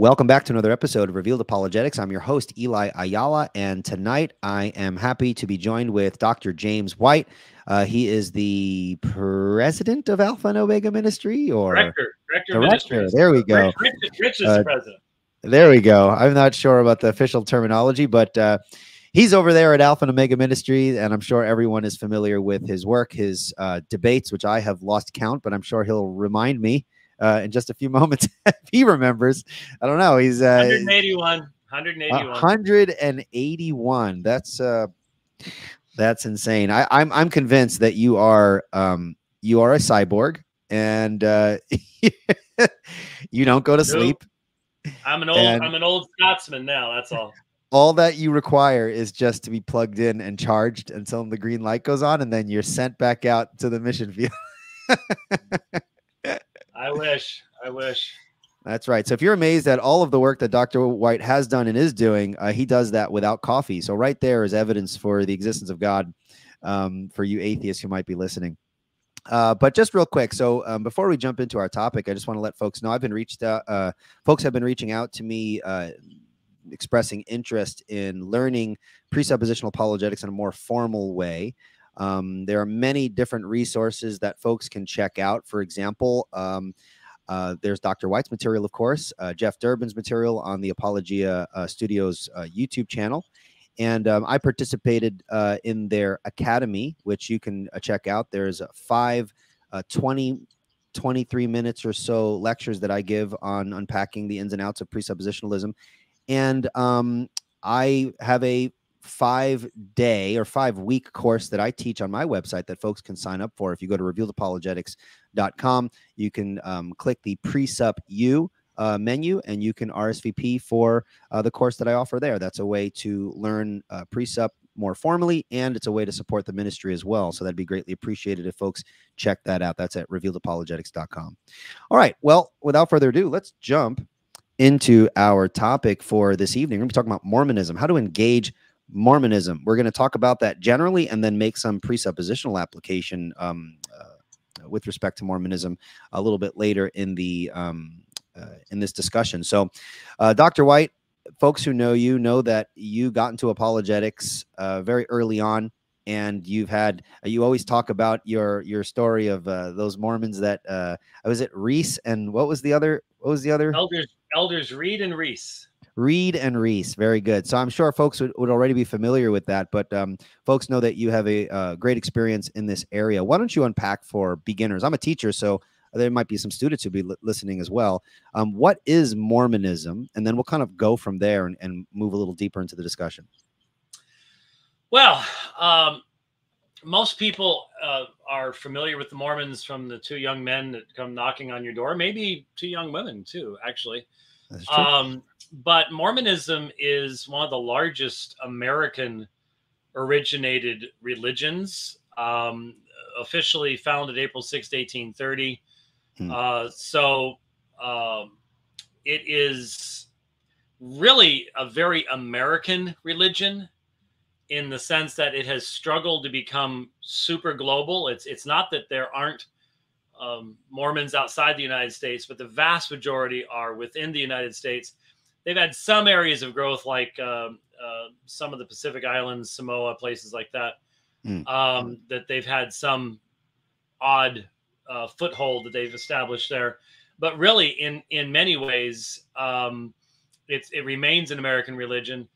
Welcome back to another episode of Revealed Apologetics. I'm your host, Eli Ayala, and tonight I am happy to be joined with Dr. James White. Uh, he is the president of Alpha and Omega Ministry, or director, director, director. There we go. Rich, Rich, Rich is uh, president. There we go. I'm not sure about the official terminology, but uh, he's over there at Alpha and Omega Ministry, and I'm sure everyone is familiar with his work, his uh, debates, which I have lost count, but I'm sure he'll remind me uh, in just a few moments if he remembers. I don't know. He's uh, 181. 181. 181. That's uh, that's insane. I, I'm I'm convinced that you are um, you are a cyborg and uh, you don't go to nope. sleep. I'm an old and I'm an old Scotsman now. That's all. All that you require is just to be plugged in and charged until the green light goes on, and then you're sent back out to the mission field. I wish. I wish. That's right. So if you're amazed at all of the work that Dr. White has done and is doing, uh, he does that without coffee. So right there is evidence for the existence of God um, for you atheists who might be listening. Uh, but just real quick, so um, before we jump into our topic, I just want to let folks know I've been reached out. Uh, folks have been reaching out to me, uh, expressing interest in learning presuppositional apologetics in a more formal way. Um, there are many different resources that folks can check out. For example, um, uh, there's Dr. White's material, of course, uh, Jeff Durbin's material on the Apologia uh, Studios uh, YouTube channel. And um, I participated uh, in their academy, which you can uh, check out. There's five 20, 23 minutes or so lectures that I give on unpacking the ins and outs of presuppositionalism. And um, I have a five day or five week course that I teach on my website that folks can sign up for. If you go to revealedapologetics.com, you can um, click the Presup U uh, menu and you can RSVP for uh, the course that I offer there. That's a way to learn uh, Presup more formally and it's a way to support the ministry as well. So that'd be greatly appreciated if folks check that out. That's at revealedapologetics.com. All right. Well, without further ado, let's jump into our topic for this evening. We're going to be talking about Mormonism, how to engage Mormonism. We're going to talk about that generally and then make some presuppositional application um, uh, with respect to Mormonism a little bit later in the um, uh, in this discussion. So, uh, Dr. White, folks who know you know that you got into apologetics uh, very early on, and you've had you always talk about your your story of uh, those Mormons that uh, was it Reese and what was the other what was the other elders elders Reed and Reese. Reed and Reese. Very good. So I'm sure folks would, would already be familiar with that, but um, folks know that you have a uh, great experience in this area. Why don't you unpack for beginners? I'm a teacher, so there might be some students who be li listening as well. Um, what is Mormonism? And then we'll kind of go from there and, and move a little deeper into the discussion. Well, um, most people uh, are familiar with the Mormons from the two young men that come knocking on your door, maybe two young women too, actually. Um, but Mormonism is one of the largest American originated religions, um, officially founded April 6, 1830. Hmm. Uh, so um, it is really a very American religion in the sense that it has struggled to become super global. It's it's not that there aren't um, Mormons outside the United States, but the vast majority are within the United States they've had some areas of growth, like uh, uh, some of the Pacific Islands, Samoa, places like that, mm. um, that they've had some odd uh, foothold that they've established there. But really, in in many ways, um, it, it remains an American religion.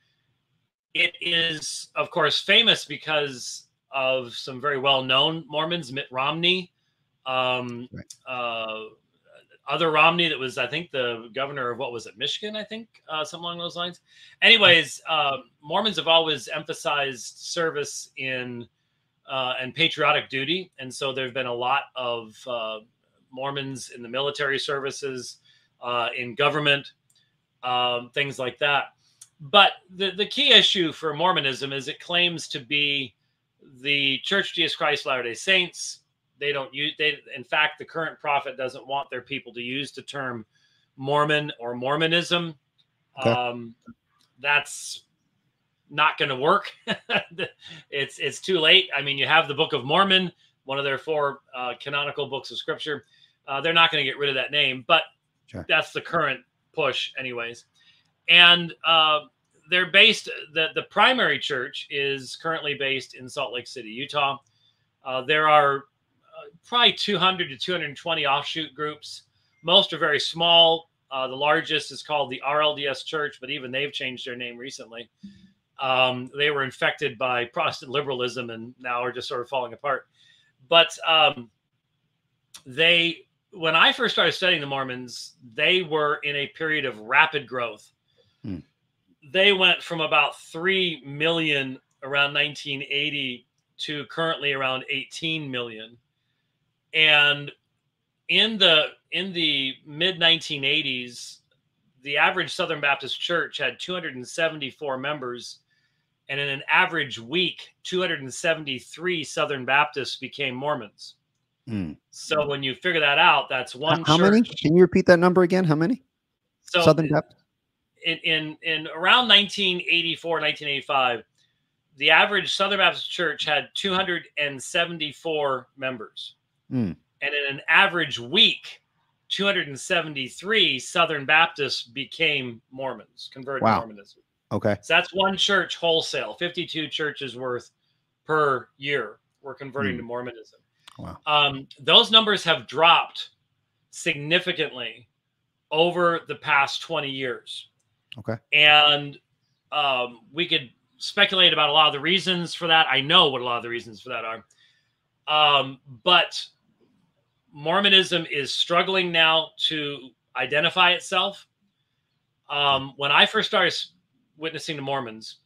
It is, of course, famous because of some very well known Mormons, Mitt Romney. Um, right uh, other Romney that was, I think, the governor of what was it, Michigan, I think, uh, something along those lines. Anyways, uh, Mormons have always emphasized service in uh, and patriotic duty, and so there have been a lot of uh, Mormons in the military services, uh, in government, um, things like that. But the the key issue for Mormonism is it claims to be the Church of Jesus Christ Latter Day Saints they don't use they in fact the current prophet doesn't want their people to use the term mormon or mormonism okay. um, that's not going to work it's it's too late i mean you have the book of mormon one of their four uh, canonical books of scripture uh, they're not going to get rid of that name but sure. that's the current push, anyways. And uh, they're based. the The primary church is currently based in Salt Lake City, Utah. Uh, there are probably 200 to 220 offshoot groups. Most are very small. Uh, the largest is called the RLDS Church, but even they've changed their name recently. Um, they were infected by Protestant liberalism and now are just sort of falling apart. But um, they, when I first started studying the Mormons, they were in a period of rapid growth. Hmm. They went from about 3 million around 1980 to currently around 18 million. And in the in the mid 1980s, the average Southern Baptist church had 274 members. And in an average week 273 southern baptists became mormons. Mm. so when you figure that out that's one how, how many can you repeat that number again? How many? So southern baptist? In, in in around 1984 1985 the average southern baptist church had 274 members mm. and in an average week 273 southern baptists became mormons converted wow. to mormonism Okay. So that's one church wholesale, 52 churches worth per year. We're converting mm. to Mormonism. Wow. Um, those numbers have dropped significantly over the past 20 years. Okay. And um, we could speculate about a lot of the reasons for that. I know what a lot of the reasons for that are. Um, but Mormonism is struggling now to identify itself. Um, when I first started witnessing the Mormons,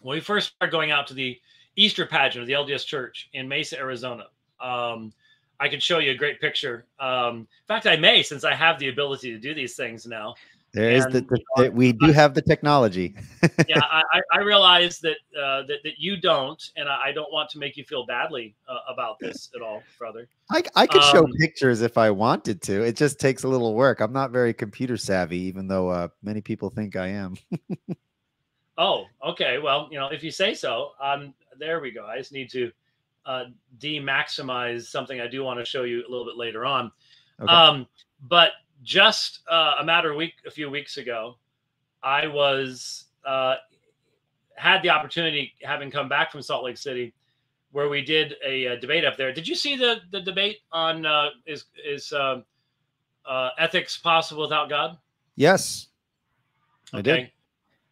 when we first started going out to the Easter pageant of the LDS Church in Mesa, Arizona, um, I could show you a great picture. Um, in fact, I may, since I have the ability to do these things now. There is the, the, the, we do have the technology. yeah, I, I realize that, uh, that that you don't, and I don't want to make you feel badly uh, about this at all, brother. I I could um, show pictures if I wanted to. It just takes a little work. I'm not very computer savvy, even though uh, many people think I am. oh, okay. Well, you know, if you say so, um, there we go. I just need to uh, de-maximize something I do want to show you a little bit later on. Okay. Um, but just uh, a matter of week, a few weeks ago, I was uh, had the opportunity, having come back from Salt Lake City, where we did a, a debate up there. Did you see the the debate on uh, is is um, uh, ethics possible without God? Yes, I did.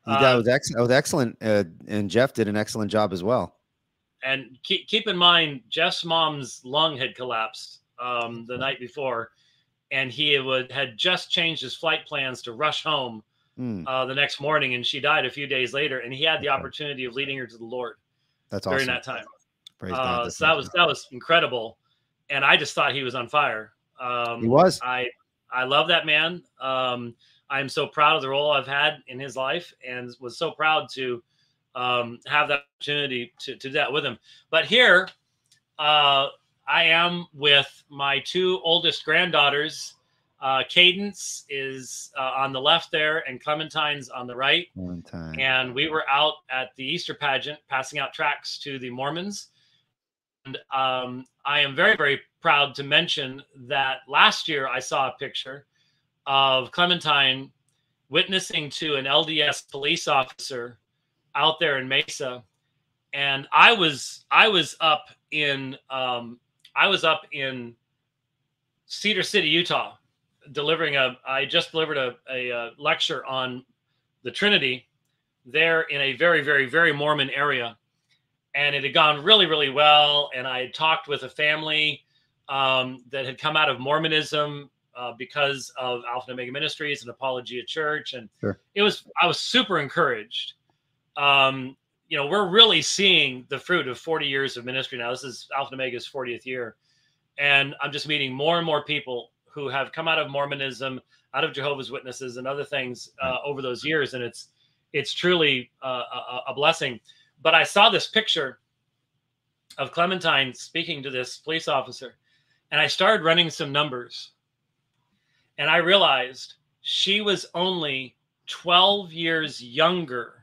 that uh, was, ex- that was excellent, uh, and Jeff did an excellent job as well. And keep keep in mind, Jeff's mom's lung had collapsed um, the night before, and he would had just changed his flight plans to rush home mm. uh, the next morning, and she died a few days later. And he had the opportunity of leading her to the Lord. That's during awesome. that time. Uh, so that was that was incredible, and I just thought he was on fire. Um, he was. I I love that man. Um, I'm so proud of the role I've had in his life, and was so proud to um, have that opportunity to, to do that with him. But here, uh, I am with my two oldest granddaughters. Uh, Cadence is uh, on the left there, and Clementine's on the right. Clementine. And we were out at the Easter pageant passing out tracts to the Mormons. And um, I am very, very proud to mention that last year I saw a picture of Clementine witnessing to an LDS police officer out there in Mesa. And I was I was up in um, I was up in Cedar City, Utah, delivering a. I just delivered a, a, a lecture on the Trinity there in a very, very, very Mormon area, and it had gone really, really well. And I had talked with a family um, that had come out of Mormonism uh, because of Alpha and Omega Ministries and Apologia Church, and sure. it was I was super encouraged. Um, you know, we're really seeing the fruit of 40 years of ministry now. This is Alpha and Omega's 40th year. And I'm just meeting more and more people who have come out of Mormonism, out of Jehovah's Witnesses, and other things uh, over those years. And it's it's truly uh, a, a blessing. But I saw this picture of Clementine speaking to this police officer, and I started running some numbers. And I realized she was only 12 years younger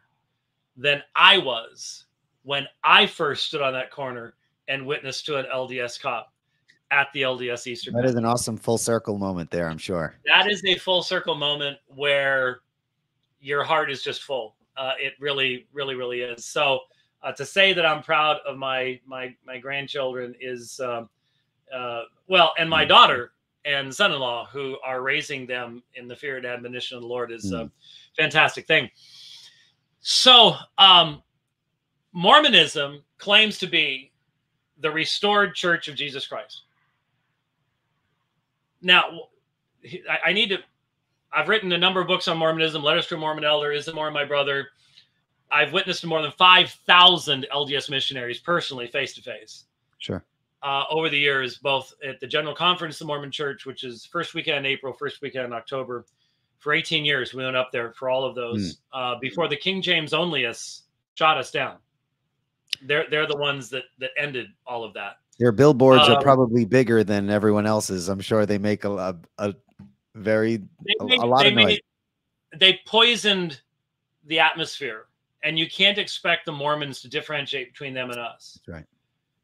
than I was when I first stood on that corner and witnessed to an LDS cop. at the LDS Easter. That is an awesome full circle moment there, I'm sure. That is a full circle moment where your heart is just full. Uh, it really, really, really is. So uh, to say that I'm proud of my my my grandchildren is um, uh, well, and my mm. daughter and son-in-law who are raising them in the fear and admonition of the Lord is mm. a fantastic thing. So, um, Mormonism claims to be the restored Church of Jesus Christ. Now, I, I need to. I've written a number of books on Mormonism, Letters to a Mormon Elder, Is the Mormon My Brother? I've witnessed more than 5,000 LDS missionaries personally, face to face. Sure. Uh, over the years, both at the General Conference of the Mormon Church, which is first weekend in April, first weekend in October. For 18 years, we went up there for all of those mm. uh, before the King James Onlyists shot us down. They're they're the ones that that ended all of that. Your billboards um, are probably bigger than everyone else's. I'm sure they make a a, a very made, a, lot of noise. they poisoned the atmosphere and you can't expect the Mormons to differentiate between them and us. That's right.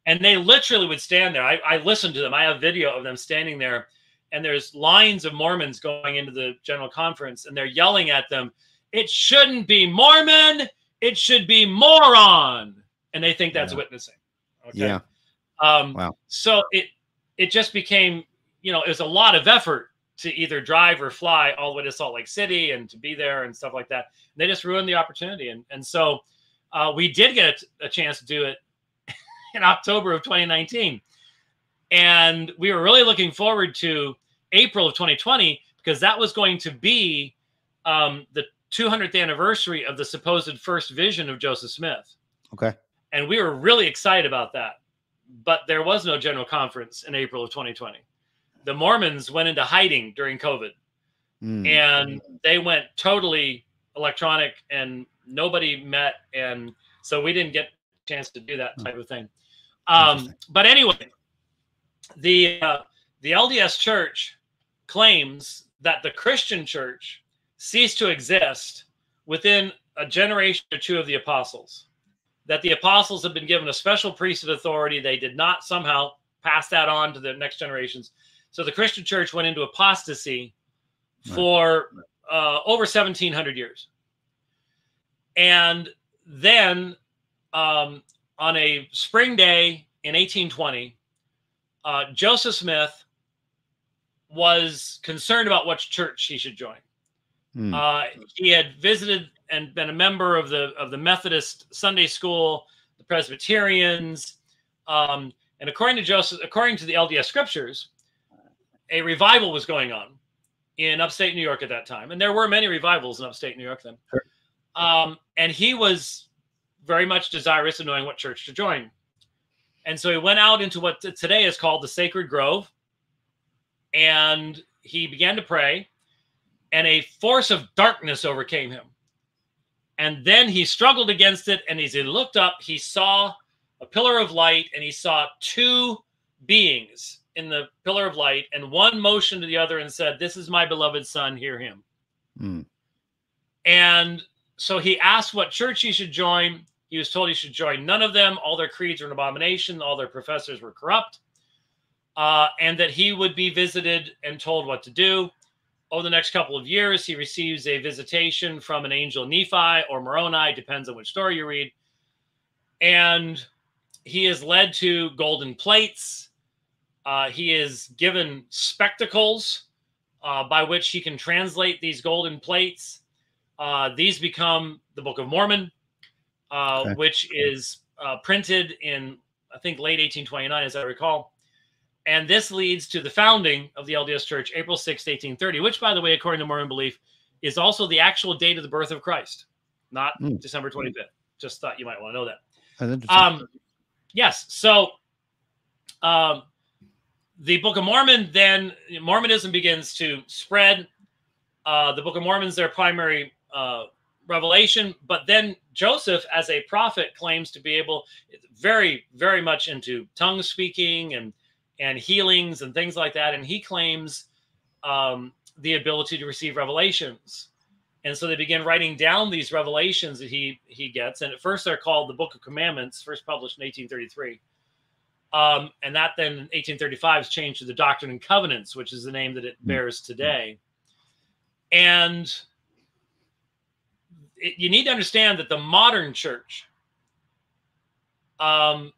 And they literally would stand there. I, I listened to them. I have video of them standing there, and there's lines of Mormons going into the general conference, and they're yelling at them, "It shouldn't be Mormon. It should be moron." And they think that's yeah. witnessing. Okay? Yeah. Um, wow. So it it just became, you know, it was a lot of effort to either drive or fly all the way to Salt Lake City and to be there and stuff like that. And they just ruined the opportunity. And and so uh, we did get a, a, chance to do it in October of 2019, and we were really looking forward to April of 2020 because that was going to be um, the 200th anniversary of the supposed first vision of Joseph Smith. Okay. And we were really excited about that. But there was no general conference in April of 2020 the Mormons went into hiding during COVID, mm. and they went totally electronic, and nobody met, and so we didn't get a chance to do that hmm. type of thing. Um, but anyway, the uh, the LDS Church claims that the Christian Church ceased to exist within a generation or two of the apostles. That the apostles have been given a special priesthood authority. They did not somehow pass that on to the next generations. So the Christian church went into apostasy for uh, over 1700 years. And then um, on a spring day in 1820, uh, Joseph Smith was concerned about which church he should join. Hmm. Uh, he had visited and been a member of the of the Methodist Sunday School, the Presbyterians, um, and according to Joseph, according to the LDS scriptures, a revival was going on in upstate New York at that time, and there were many revivals in upstate New York then. Sure. Um, and he was very much desirous of knowing what church to join, and so he went out into what today is called the Sacred Grove, and he began to pray, and a force of darkness overcame him. And then he struggled against it, and as he looked up, he saw a pillar of light, and he saw two beings in the pillar of light, and one motioned to the other and said, This is my beloved son, hear him. Mm. And so he asked what church he should join. He was told he should join none of them. All their creeds were an abomination, all their professors were corrupt, uh, and that he would be visited and told what to do. Over the next couple of years, he receives a visitation from an angel Nephi or Moroni, depends on which story you read. And he is led to golden plates uh, he is given spectacles uh, by which he can translate these golden plates. Uh, these become the Book of Mormon, uh, okay. which is uh, printed in, I think, late 1829, as I recall. And this leads to the founding of the LDS Church, April 6, 1830, which, by the way, according to Mormon belief, is also the actual date of the birth of Christ, not mm. December 25th. Just thought you might want to know that. Um, yes. So, um, the Book of Mormon, then Mormonism begins to spread. Uh, the Book of Mormon is their primary uh, revelation, but then Joseph, as a prophet, claims to be able, very, very much into tongue speaking and and healings and things like that, and he claims um, the ability to receive revelations. And so they begin writing down these revelations that he he gets, and at first they're called the Book of Commandments, first published in 1833. Um, and that then in 1835 is changed to the Doctrine and Covenants, which is the name that it bears today. And it, you need to understand that the modern church, um,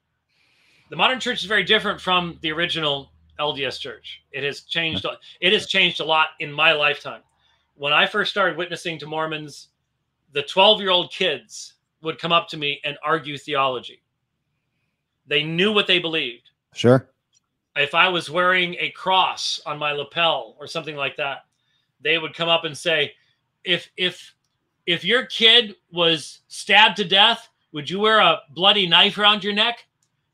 the modern church is very different from the original LDS church. It has changed. It has changed a lot in my lifetime. When I first started witnessing to Mormons, the 12 year old kids would come up to me and argue theology. They knew what they believed. Sure. If I was wearing a cross on my lapel or something like that, they would come up and say, if if if your kid was stabbed to death, would you wear a bloody knife around your neck?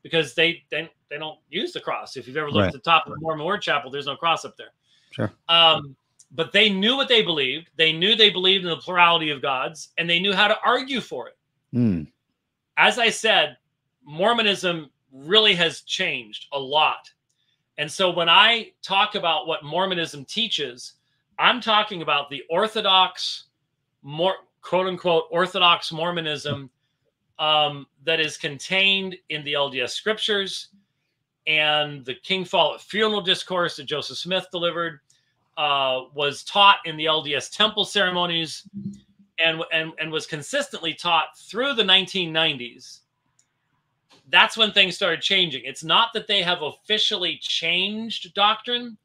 Because they they, they don't use the cross. If you've ever looked right. at the top of the Mormon ward chapel, there's no cross up there. Sure. Um, but they knew what they believed. They knew they believed in the plurality of gods, and they knew how to argue for it. Mm. As I said, Mormonism really has changed a lot. And so when I talk about what Mormonism teaches, I'm talking about the Orthodox, more quote unquote Orthodox Mormonism um, that is contained in the LDS scriptures and the King Follett funeral discourse that Joseph Smith delivered uh, was taught in the LDS temple ceremonies and, and, and was consistently taught through the 1990s. That's when things started changing. It's not that they have officially changed doctrine,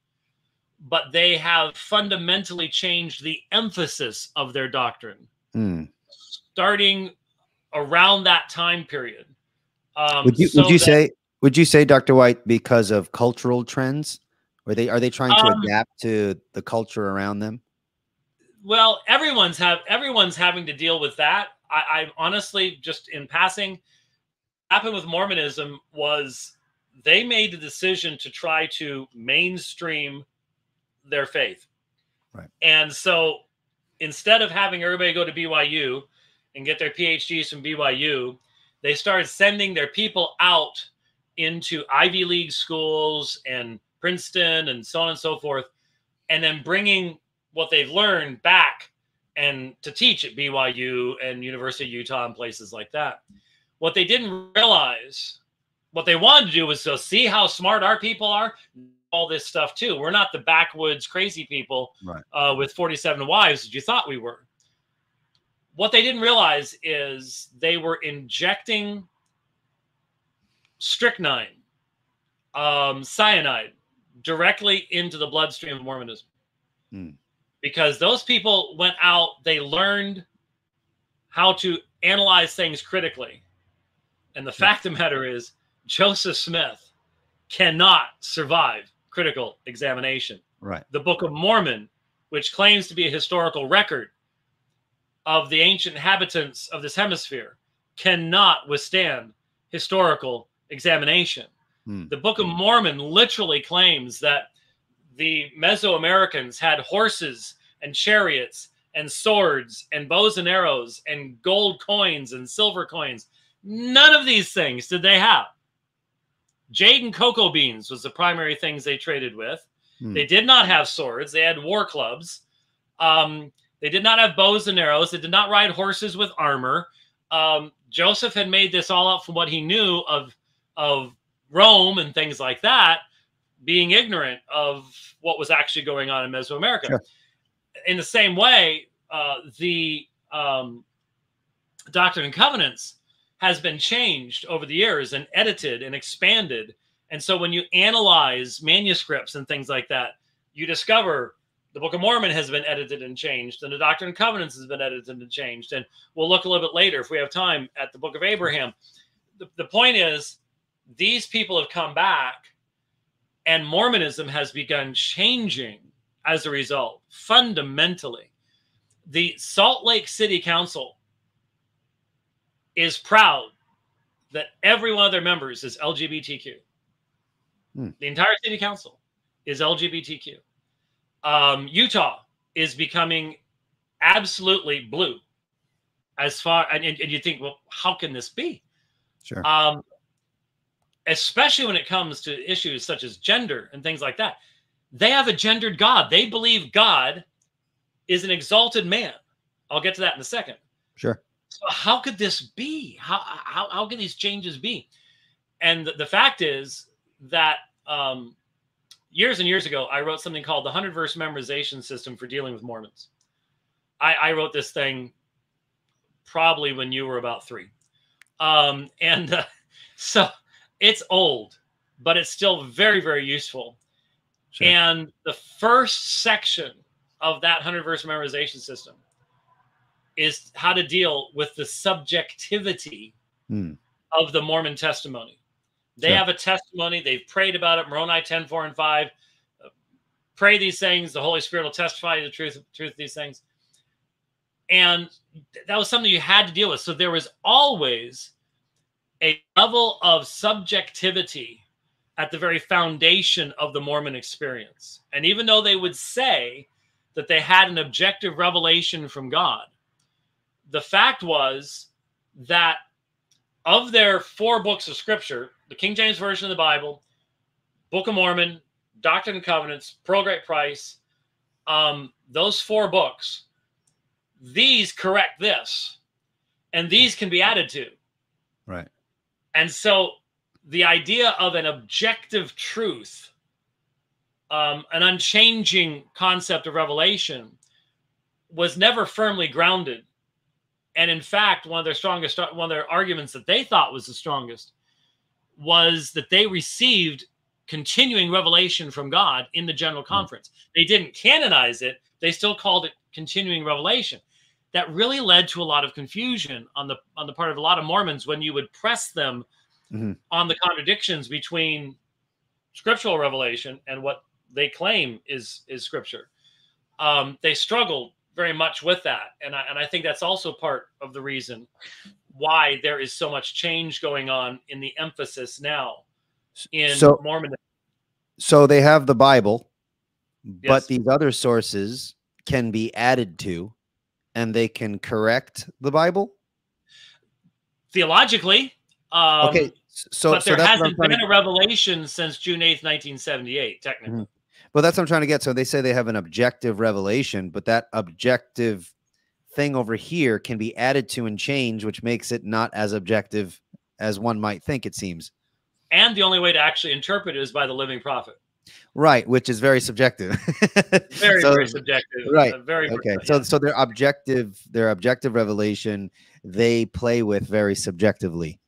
but they have fundamentally changed the emphasis of their doctrine mm. starting around that time period. Um, would you, so would you that, say would you say Dr. White because of cultural trends? Are they are they trying to um, adapt to the culture around them? Well, everyone's have everyone's having to deal with that. I, I honestly just in passing happened with Mormonism was they made the decision to try to mainstream their faith. Right. And so instead of having everybody go to BYU and get their PhDs from BYU, they started sending their people out into Ivy League schools and Princeton and so on and so forth, and then bringing what they've learned back and to teach at BYU and University of Utah and places like that. What they didn't realize, what they wanted to do was to see how smart our people are, all this stuff too. We're not the backwoods crazy people right. uh, with 47 wives that you thought we were. What they didn't realize is they were injecting strychnine, um, cyanide directly into the bloodstream of Mormonism. Hmm. Because those people went out, they learned how to analyze things critically. And the fact of the matter is, Joseph Smith cannot survive critical examination. Right. The Book of Mormon, which claims to be a historical record of the ancient inhabitants of this hemisphere, cannot withstand historical examination. Hmm. The Book of Mormon literally claims that the Mesoamericans had horses and chariots and swords and bows and arrows and gold coins and silver coins. None of these things did they have. Jade and cocoa beans was the primary things they traded with. Hmm. They did not have swords. They had war clubs. Um, they did not have bows and arrows. They did not ride horses with armor. Um, Joseph had made this all up from what he knew of of Rome and things like that, being ignorant of what was actually going on in Mesoamerica. Sure. In the same way, uh, the um, Doctrine and Covenants has been changed over the years and edited and expanded. And so when you analyze manuscripts and things like that, you discover the Book of Mormon has been edited and changed, and the Doctrine and Covenants has been edited and changed. And we'll look a little bit later, if we have time, at the Book of Abraham. The, the point is, these people have come back, and Mormonism has begun changing as a result, fundamentally. The Salt Lake City Council is proud that every one of their members is LGBTQ. Hmm. The entire city council is LGBTQ. Um, Utah is becoming absolutely blue. As far and, and, you think, well, how can this be? Sure. Um, especially when it comes to issues such as gender and things like that. They have a gendered God. They believe God is an exalted man. I'll get to that in a second. Sure. So how could this be? How how how could these changes be? and the, the fact is that um, years and years ago, I wrote something called the 100 verse memorization system for dealing with Mormons. I, I wrote this thing probably when you were about three. Um, and uh, so it's old, but it's still very, very useful. Sure. And the first section of that 100 verse memorization system is how to deal with the subjectivity hmm. of the Mormon testimony. They sure. have a testimony. They've prayed about it. Moroni 10, 4, and 5. Uh, pray these things. The Holy Spirit will testify to the truth, truth of these things. And that was something you had to deal with. So there was always a level of subjectivity at the very foundation of the Mormon experience. And even though they would say that they had an objective revelation from God, the fact was that of their four books of scripture, the King James Version of the Bible, Book of Mormon, Doctrine and Covenants, Pearl Great Price, um, those four books, these correct this, and these can be added to. Right. And so the idea of an objective truth, um, an unchanging concept of revelation, was never firmly grounded. And in fact, one of their strongest, one of their arguments that they thought was the strongest was that they received continuing revelation from God in the general hmm. conference. Mm. They didn't canonize it, they still called it continuing revelation. That really led to a lot of confusion on the on the part of a lot of Mormons when you would press them mm-hmm. on the contradictions between scriptural revelation and what they claim is is scripture. Um, they struggled very much with that, and I, and I think that's also part of the reason why there is so much change going on in the emphasis now in so, Mormonism. So they have the Bible, yes. but these other sources can be added to and they can correct the Bible? Theologically. Um, okay. So, but so there hasn't been to... a revelation since June 8th, 1978, technically. Mm-hmm. Well, that's what I'm trying to get. So they say they have an objective revelation, but that objective thing over here can be added to and changed, which makes it not as objective as one might think, it seems. And the only way to actually interpret it is by the living prophet. Right, which is very subjective. very, so, very subjective. Right. Uh, very. Okay. So, so their objective, their objective revelation, they play with very subjectively.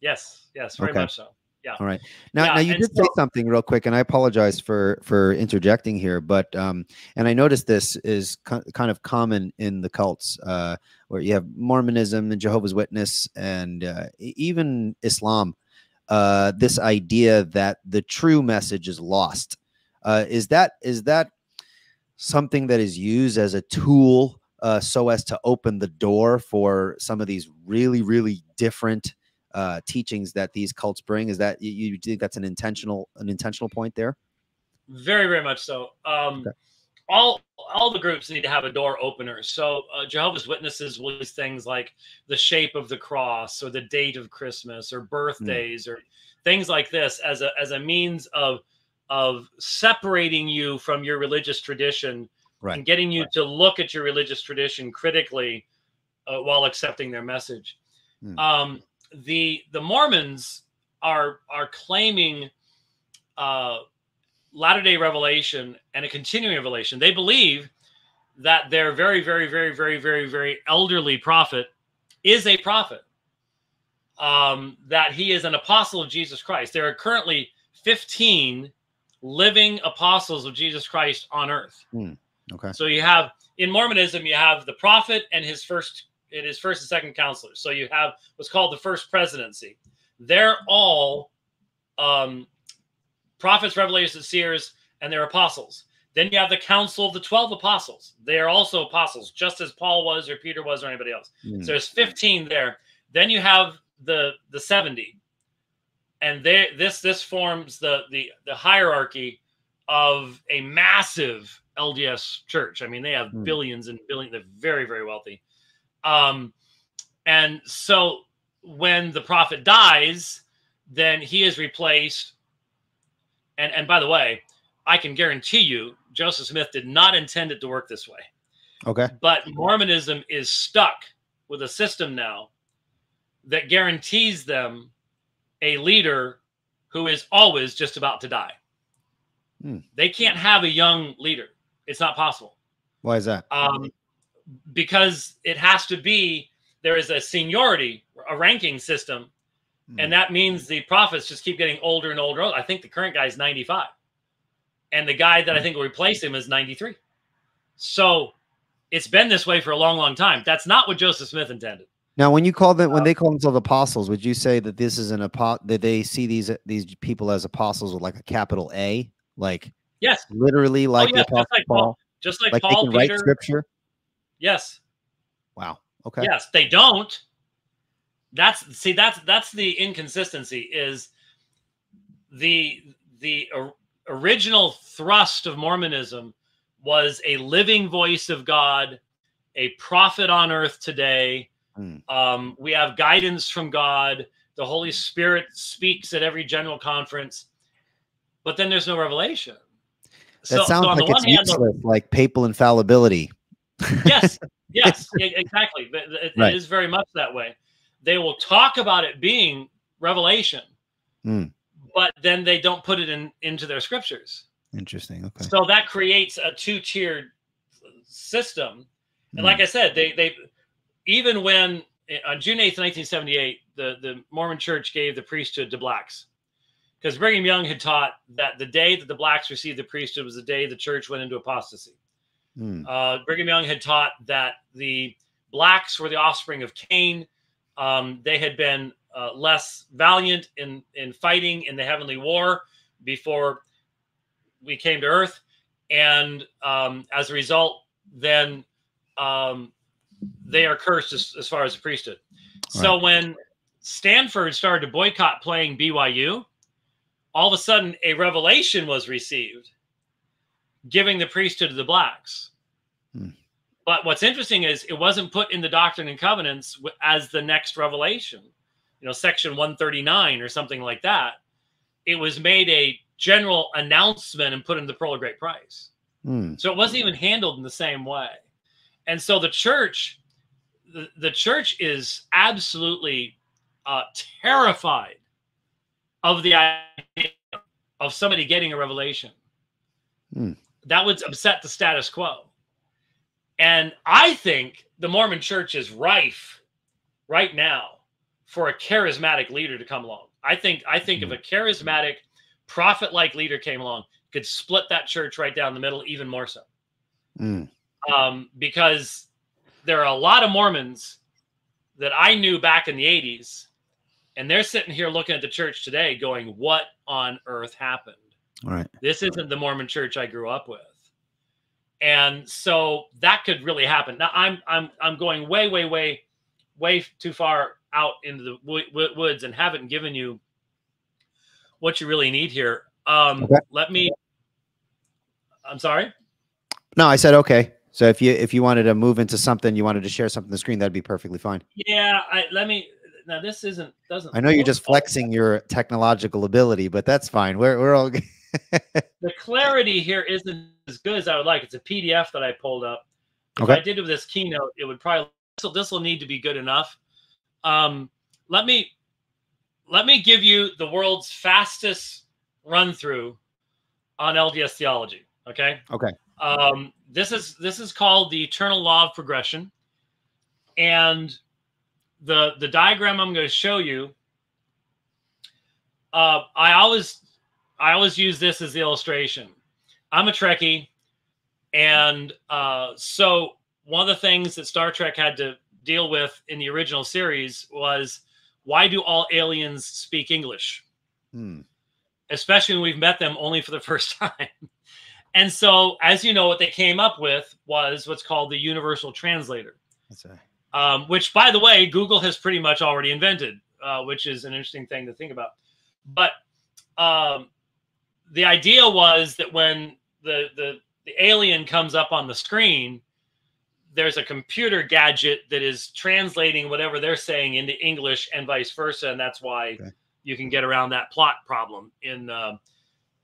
Yes. Yes. Very okay. much so. Yeah. All right. Now, yeah, now you did so, say something real quick, and I apologize for for interjecting here, but um, and I noticed this is kind of common in the cults, uh, where you have Mormonism and Jehovah's Witness, and uh, even Islam. Uh, this idea that the true message is lost. Uh, is that is that something that is used as a tool uh, so as to open the door for some of these really really different uh, teachings that these cults bring? Is that you, you, think that's an intentional an intentional point there? Very very much so. Um, okay. All all the groups need to have a door opener. So uh, Jehovah's Witnesses will use things like the shape of the cross or the date of Christmas or hmm. birthdays mm. or things like this as a as a means of of separating you from your religious tradition right. and getting you right. to look at your religious tradition critically uh, while accepting their message. Mm. Um, the the Mormons are are claiming uh, latter day revelation and a continuing revelation. They believe that their very very very very very very elderly prophet is a prophet. Um, that he is an apostle of Jesus Christ. There are currently 15 living apostles of Jesus Christ on earth. Mm, okay. So you have in Mormonism, you have the prophet and his first it is first and second counselors. So you have what's called the first presidency. They're all um, prophets, revelators, and seers, and they're apostles. Then you have the council of the 12 apostles. They are also apostles, just as Paul was or Peter was or anybody else. Mm. So there's 15 there. Then you have the the 70. And they this this forms the the the hierarchy of a massive LDS church. I mean, they have mm. billions and billions. They're very, very wealthy. Um, and so when the prophet dies, then he is replaced. And and by the way, I can guarantee you, Joseph Smith did not intend it to work this way. Okay. But Mormonism is stuck with a system now that guarantees them a leader who is always just about to die. Hmm. They can't have a young leader. It's not possible. Why is that? Um, because it has to be there is a seniority, a ranking system, Hmm. and that means the prophets just keep getting older and older. I think the current guy is 95, and the guy that I think will replace him is 93. So it's been this way for a long, long time. That's not what Joseph Smith intended. Now, when you call them, Uh, when they call themselves apostles, would you say that this is an apostle that they see these these people as apostles with like a capital A, like Yes, literally like yeah, the just like Paul, Paul, just like, like they Paul, can write scripture? Yes, Wow. Okay. yes, they don't. That's see, that's that's the inconsistency. Is the the or- original thrust of Mormonism was a living voice of God, a prophet on earth today. Hmm. Um, we have guidance from God. The Holy Spirit speaks at every general conference, but then there's no revelation. That sounds on like the it's hand, useless, like papal infallibility. Yes, yes, exactly. It, Right. it is very much that way. They will talk about it being revelation, Hmm. but then they don't put it in into their scriptures. Interesting. Okay. So that creates a two-tiered system. And Hmm. like I said, they they even when eh, on June 8th, 1978, the, the Mormon church gave the priesthood to blacks. Because Brigham Young had taught that the day that the blacks received the priesthood was the day the church went into apostasy. Hmm. Uh, Brigham Young had taught that the blacks were the offspring of Cain. Um, they had been uh, less valiant in in fighting in the heavenly war before we came to Earth, and um, as a result, then um, they are cursed as, as far as the priesthood. So when Stanford started to boycott playing BYU, all of a sudden a revelation was received giving the priesthood to the blacks. Hmm. But what's interesting is it wasn't put in the Doctrine and Covenants as the next revelation, you know, section 139 or something like that. It was made a general announcement and put in the Pearl of Great Price. Hmm. So it wasn't even handled in the same way. And so the church, the, the church is absolutely uh, terrified of the idea of somebody getting a revelation. Hmm. That would upset the status quo. And I think the Mormon church is rife right now for a charismatic leader to come along. I think I think if a charismatic prophet-like leader came along, could split that church right down the middle even more so Hmm. um, because there are a lot of Mormons that I knew back in the 80s, and they're sitting here looking at the church today going, What on earth happened? All right. This isn't the Mormon church I grew up with. And so that could really happen. Now I'm I'm I'm going way way way way too far out into the wo- wo- woods and haven't given you what you really need here. Um Okay. let me I'm sorry. No, I said okay. So if you if you wanted to move into something, you wanted to share something on the screen, that'd be perfectly fine. Yeah, I let me. Now this isn't doesn't. I know you're just flexing your technological ability, but that's fine. We're we're all The clarity here isn't as good as I would like. It's a PDF that I pulled up. If Okay. I did it with this keynote, it would probably. So this will need to be good enough. Um, let me let me give you the world's fastest run through on LDS theology. Okay. okay. Um, this is this is called the eternal law of progression, and the the diagram I'm going to show you. Uh, I always I always use this as the illustration. I'm a Trekkie, and uh, so one of the things that Star Trek had to deal with in the original series was why do all aliens speak English? Hmm. especially when we've met them only for the first time. And so, as you know, what they came up with was what's called the Universal Translator, um, which, by the way, Google has pretty much already invented, uh, which is an interesting thing to think about. But um, the idea was that when the, the the alien comes up on the screen, there's a computer gadget that is translating whatever they're saying into English and vice versa, and that's why Okay. you can get around that plot problem in uh,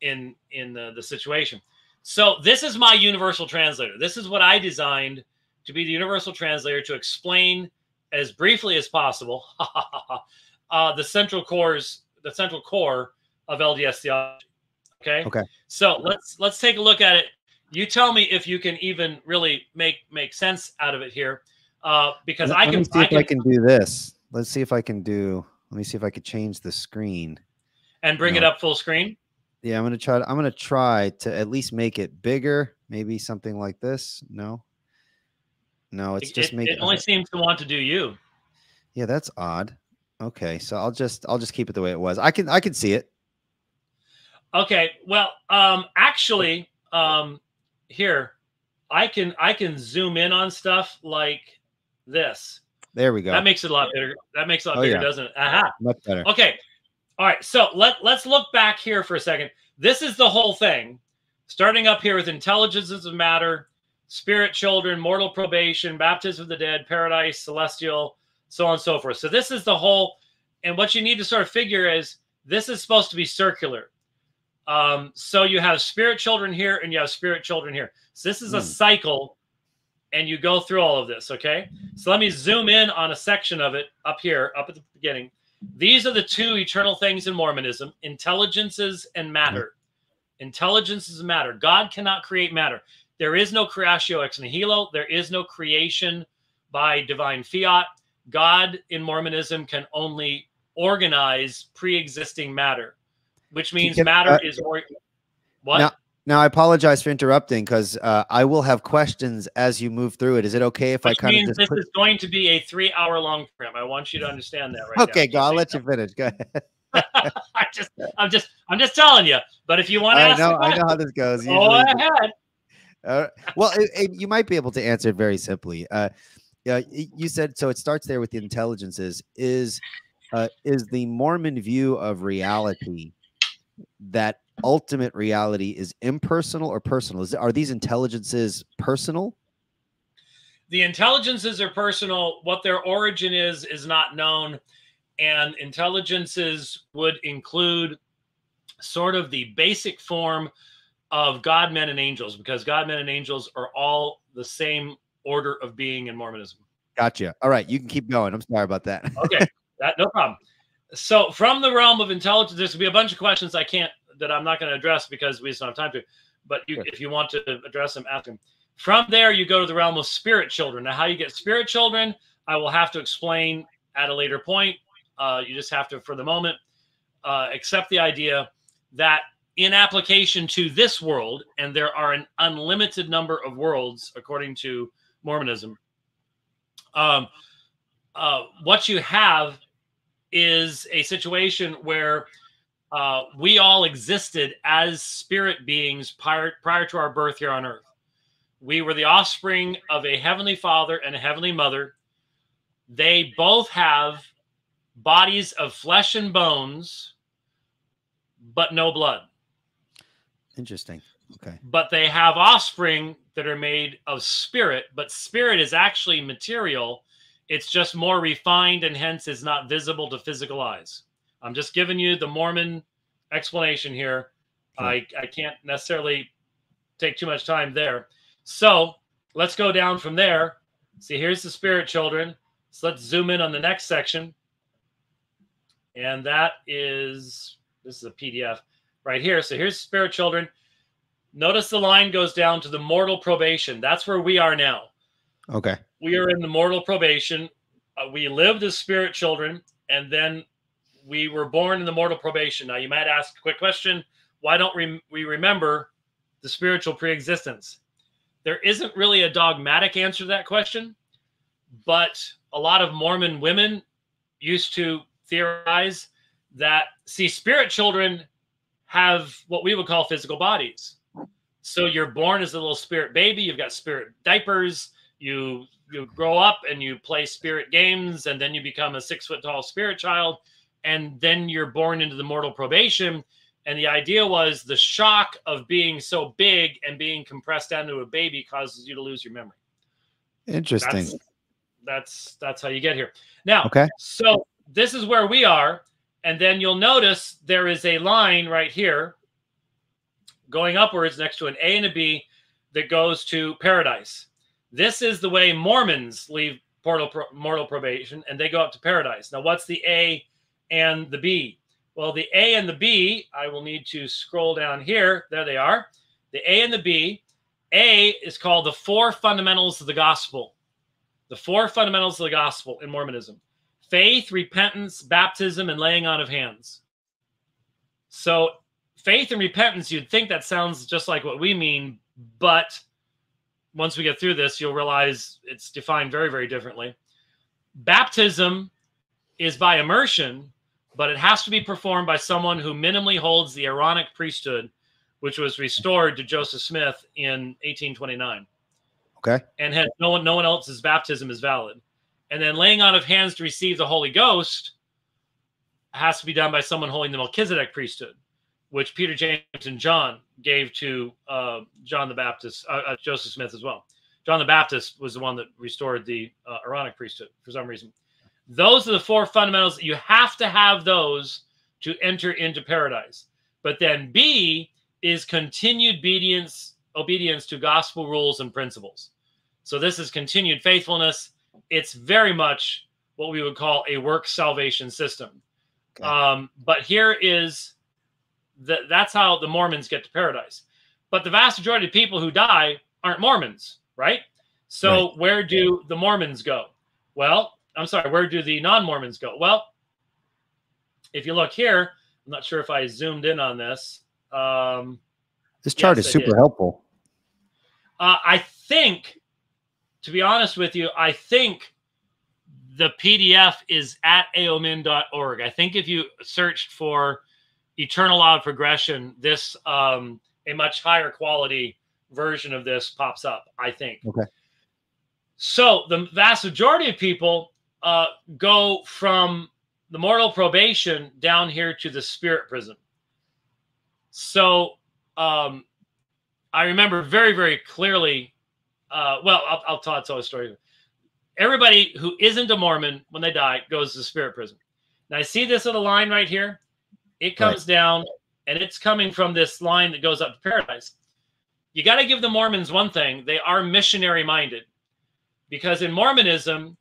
in in the, the situation. So this is my universal translator. This is what I designed to be the universal translator to explain as briefly as possible uh, the central core's the central core of LDS theology. Okay. Okay. So let's let's take a look at it. You tell me if you can even really make make sense out of it here, uh, because Let- I can. see I if can, I can do this. Let's see if I can do. Let me see if I could change the screen. and bring it up full screen. Yeah, I'm gonna try. I'm gonna try to at least make it bigger. Maybe something like this. No. No, it's It, just making. it only seems to want to do you. Yeah, that's odd. Okay, so I'll just I'll just keep it the way it was. I can I can see it. Okay. Well, um, actually, um, here, I can I can zoom in on stuff like this. There we go. That makes it a lot bigger. That makes it a lot Oh, bigger, yeah. doesn't it? Aha. Much better. Okay. All right. So let let's look back here for a second. This is the whole thing. Starting up here with intelligences of matter, spirit children, mortal probation, baptism of the dead, paradise, celestial, so on and so forth. So this is the whole, and what you need to sort of figure is this is supposed to be circular. Um, so you have spirit children here and you have spirit children here. So this is a Hmm. cycle, and you go through all of this. Okay. So let me zoom in on a section of it up here, up at the beginning. These are the two eternal things in Mormonism intelligences and matter. Intelligences and matter. God cannot create matter. There is no creatio ex nihilo. There is no creation by divine fiat. God in Mormonism can only organize pre existing matter, which means can- matter uh, is. Or- what? Now- Now I apologize for interrupting because uh, I will have questions as you move through it. Is it okay if I which kind of means just this put... is going to be a three hour long program. I want you to understand that right now. Okay, go. I'll let you finish. Go ahead. I just, I'm just, I'm just telling you. But if you want to I ask, know. I know how this goes. go ahead. Uh, well, it, it- you might be able to answer it very simply. Uh, yeah, you said so. It starts there with the intelligences. Is uh, is the Mormon view of reality that ultimate reality is impersonal or personal? Is are these intelligences personal? The intelligences are personal. What their origin is is not known, and intelligences would include sort of the basic form of God, men, and angels, because God, men, and angels are all the same order of being in Mormonism. Gotcha. All right, you can keep going. I'm sorry about that. Okay, that no problem. So, from the realm of intelligence, there's gonna be a bunch of questions I can't that I'm not going to address because we just don't have time to. But you, Sure. if you want to address them, ask them. From there, you go to the realm of spirit children. Now, how you get spirit children, I will have to explain at a later point. Uh, you just have to, for the moment, uh, accept the idea that in application to this world, and there are an unlimited number of worlds according to Mormonism. Um, uh, what you have is a situation where uh, we all existed as spirit beings prior, prior to our birth here on earth. We were the offspring of a heavenly father and a heavenly mother. They both have bodies of flesh and bones, but no blood. Interesting. Okay. But they have offspring that are made of spirit, but spirit is actually material. It's just more refined and hence is not visible to physical eyes. I'm just giving you the Mormon explanation here. Sure. I, I can't necessarily take too much time there. So let's go down from there. See, here's the spirit children. So let's zoom in on the next section. And that is this is a PDF right here. So here's spirit children. Notice the line goes down to the mortal probation. That's where we are now. Okay. We are in the mortal probation. Uh, we lived as spirit children, and then we were born in the mortal probation. Now, you might ask a quick question why don't rem- we remember the spiritual preexistence? There isn't really a dogmatic answer to that question, but a lot of Mormon women used to theorize that, see, spirit children have what we would call physical bodies. So you're born as a little spirit baby, you've got spirit diapers, you you grow up and you play spirit games, and then you become a six foot tall spirit child, and then you're born into the mortal probation. And the idea was the shock of being so big and being compressed down to a baby causes you to lose your memory. Interesting. That's that's that's how you get here. Now, Okay. so this is where we are, and then you'll notice there is a line right here going upwards next to an A and a B that goes to paradise. This is the way Mormons leave portal, mortal probation and they go up to paradise. Now, what's the A and the B? Well, the A and the B, I will need to scroll down here. There they are. The A and the B. A is called the four fundamentals of the gospel. The four fundamentals of the gospel in Mormonism faith, repentance, baptism, and laying on of hands. So, faith and repentance, you'd think that sounds just like what we mean, but once we get through this, you'll realize it's defined very, very differently. Baptism is by immersion, but it has to be performed by someone who minimally holds the Aaronic priesthood, which was restored to Joseph Smith in 1829. Okay. And has no one, no one else's baptism is valid. And then laying on of hands to receive the Holy Ghost has to be done by someone holding the Melchizedek priesthood, which Peter, James, and John gave to uh, John the Baptist, uh, uh, Joseph Smith as well. John the Baptist was the one that restored the uh, Aaronic priesthood for some reason. Those are the four fundamentals. You have to have those to enter into paradise. But then B is continued obedience, obedience to gospel rules and principles. So this is continued faithfulness. It's very much what we would call a work salvation system. Okay. Um, but here is that that's how the Mormons get to paradise. But the vast majority of people who die aren't Mormons, right? So right. where do the Mormons go? Well, I'm sorry, where do the non-Mormons go? Well, if you look here, I'm not sure if I zoomed in on this. Um, this chart yes, is super helpful. Uh, I think, to be honest with you, I think the PDF is at aomin.org. I think if you searched for eternal law of progression, this um, a much higher quality version of this pops up. I think. Okay. So the vast majority of people uh, go from the mortal probation down here to the spirit prison. So um, I remember very, very clearly. Uh, well, I'll, I'll tell, tell a story. Everybody who isn't a Mormon when they die goes to spirit prison. Now I see this little line right here. It comes right. down and it's coming from this line that goes up to paradise. You got to give the Mormons one thing: they are missionary minded, because in Mormonism,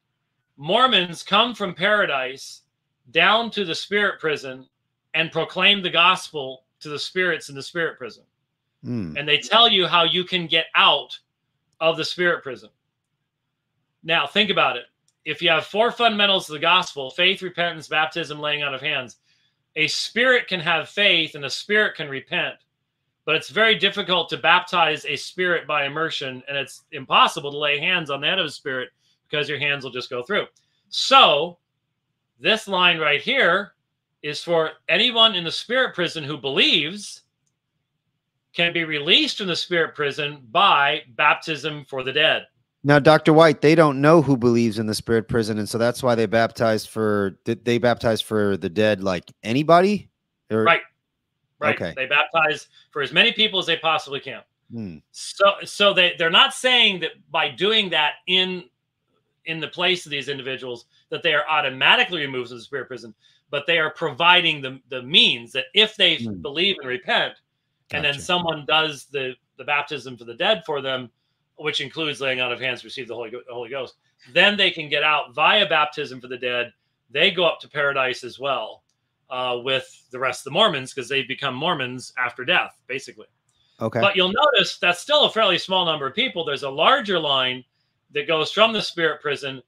Mormons come from paradise down to the spirit prison and proclaim the gospel to the spirits in the spirit prison. Mm. And they tell you how you can get out of the spirit prison. Now, think about it. If you have four fundamentals of the gospel faith, repentance, baptism, laying on of hands a spirit can have faith and a spirit can repent, but it's very difficult to baptize a spirit by immersion, and it's impossible to lay hands on that of a spirit because your hands will just go through. So, this line right here is for anyone in the spirit prison who believes can be released from the spirit prison by baptism for the dead. Now, Dr. White, they don't know who believes in the spirit prison, and so that's why they baptized for they baptized for the dead, like anybody. Or, right, right. Okay. They baptize for as many people as they possibly can. Hmm. So, so they they're not saying that by doing that in in the place of these individuals that they are automatically removed from the spirit prison, but they are providing the, the means that if they mm. believe and repent, gotcha. and then someone does the, the baptism for the dead for them, which includes laying out of hands receive the Holy, Holy Ghost, then they can get out via baptism for the dead. They go up to paradise as well uh, with the rest of the Mormons because they become Mormons after death, basically. Okay. But you'll notice that's still a fairly small number of people. There's a larger line that goes from the spirit prison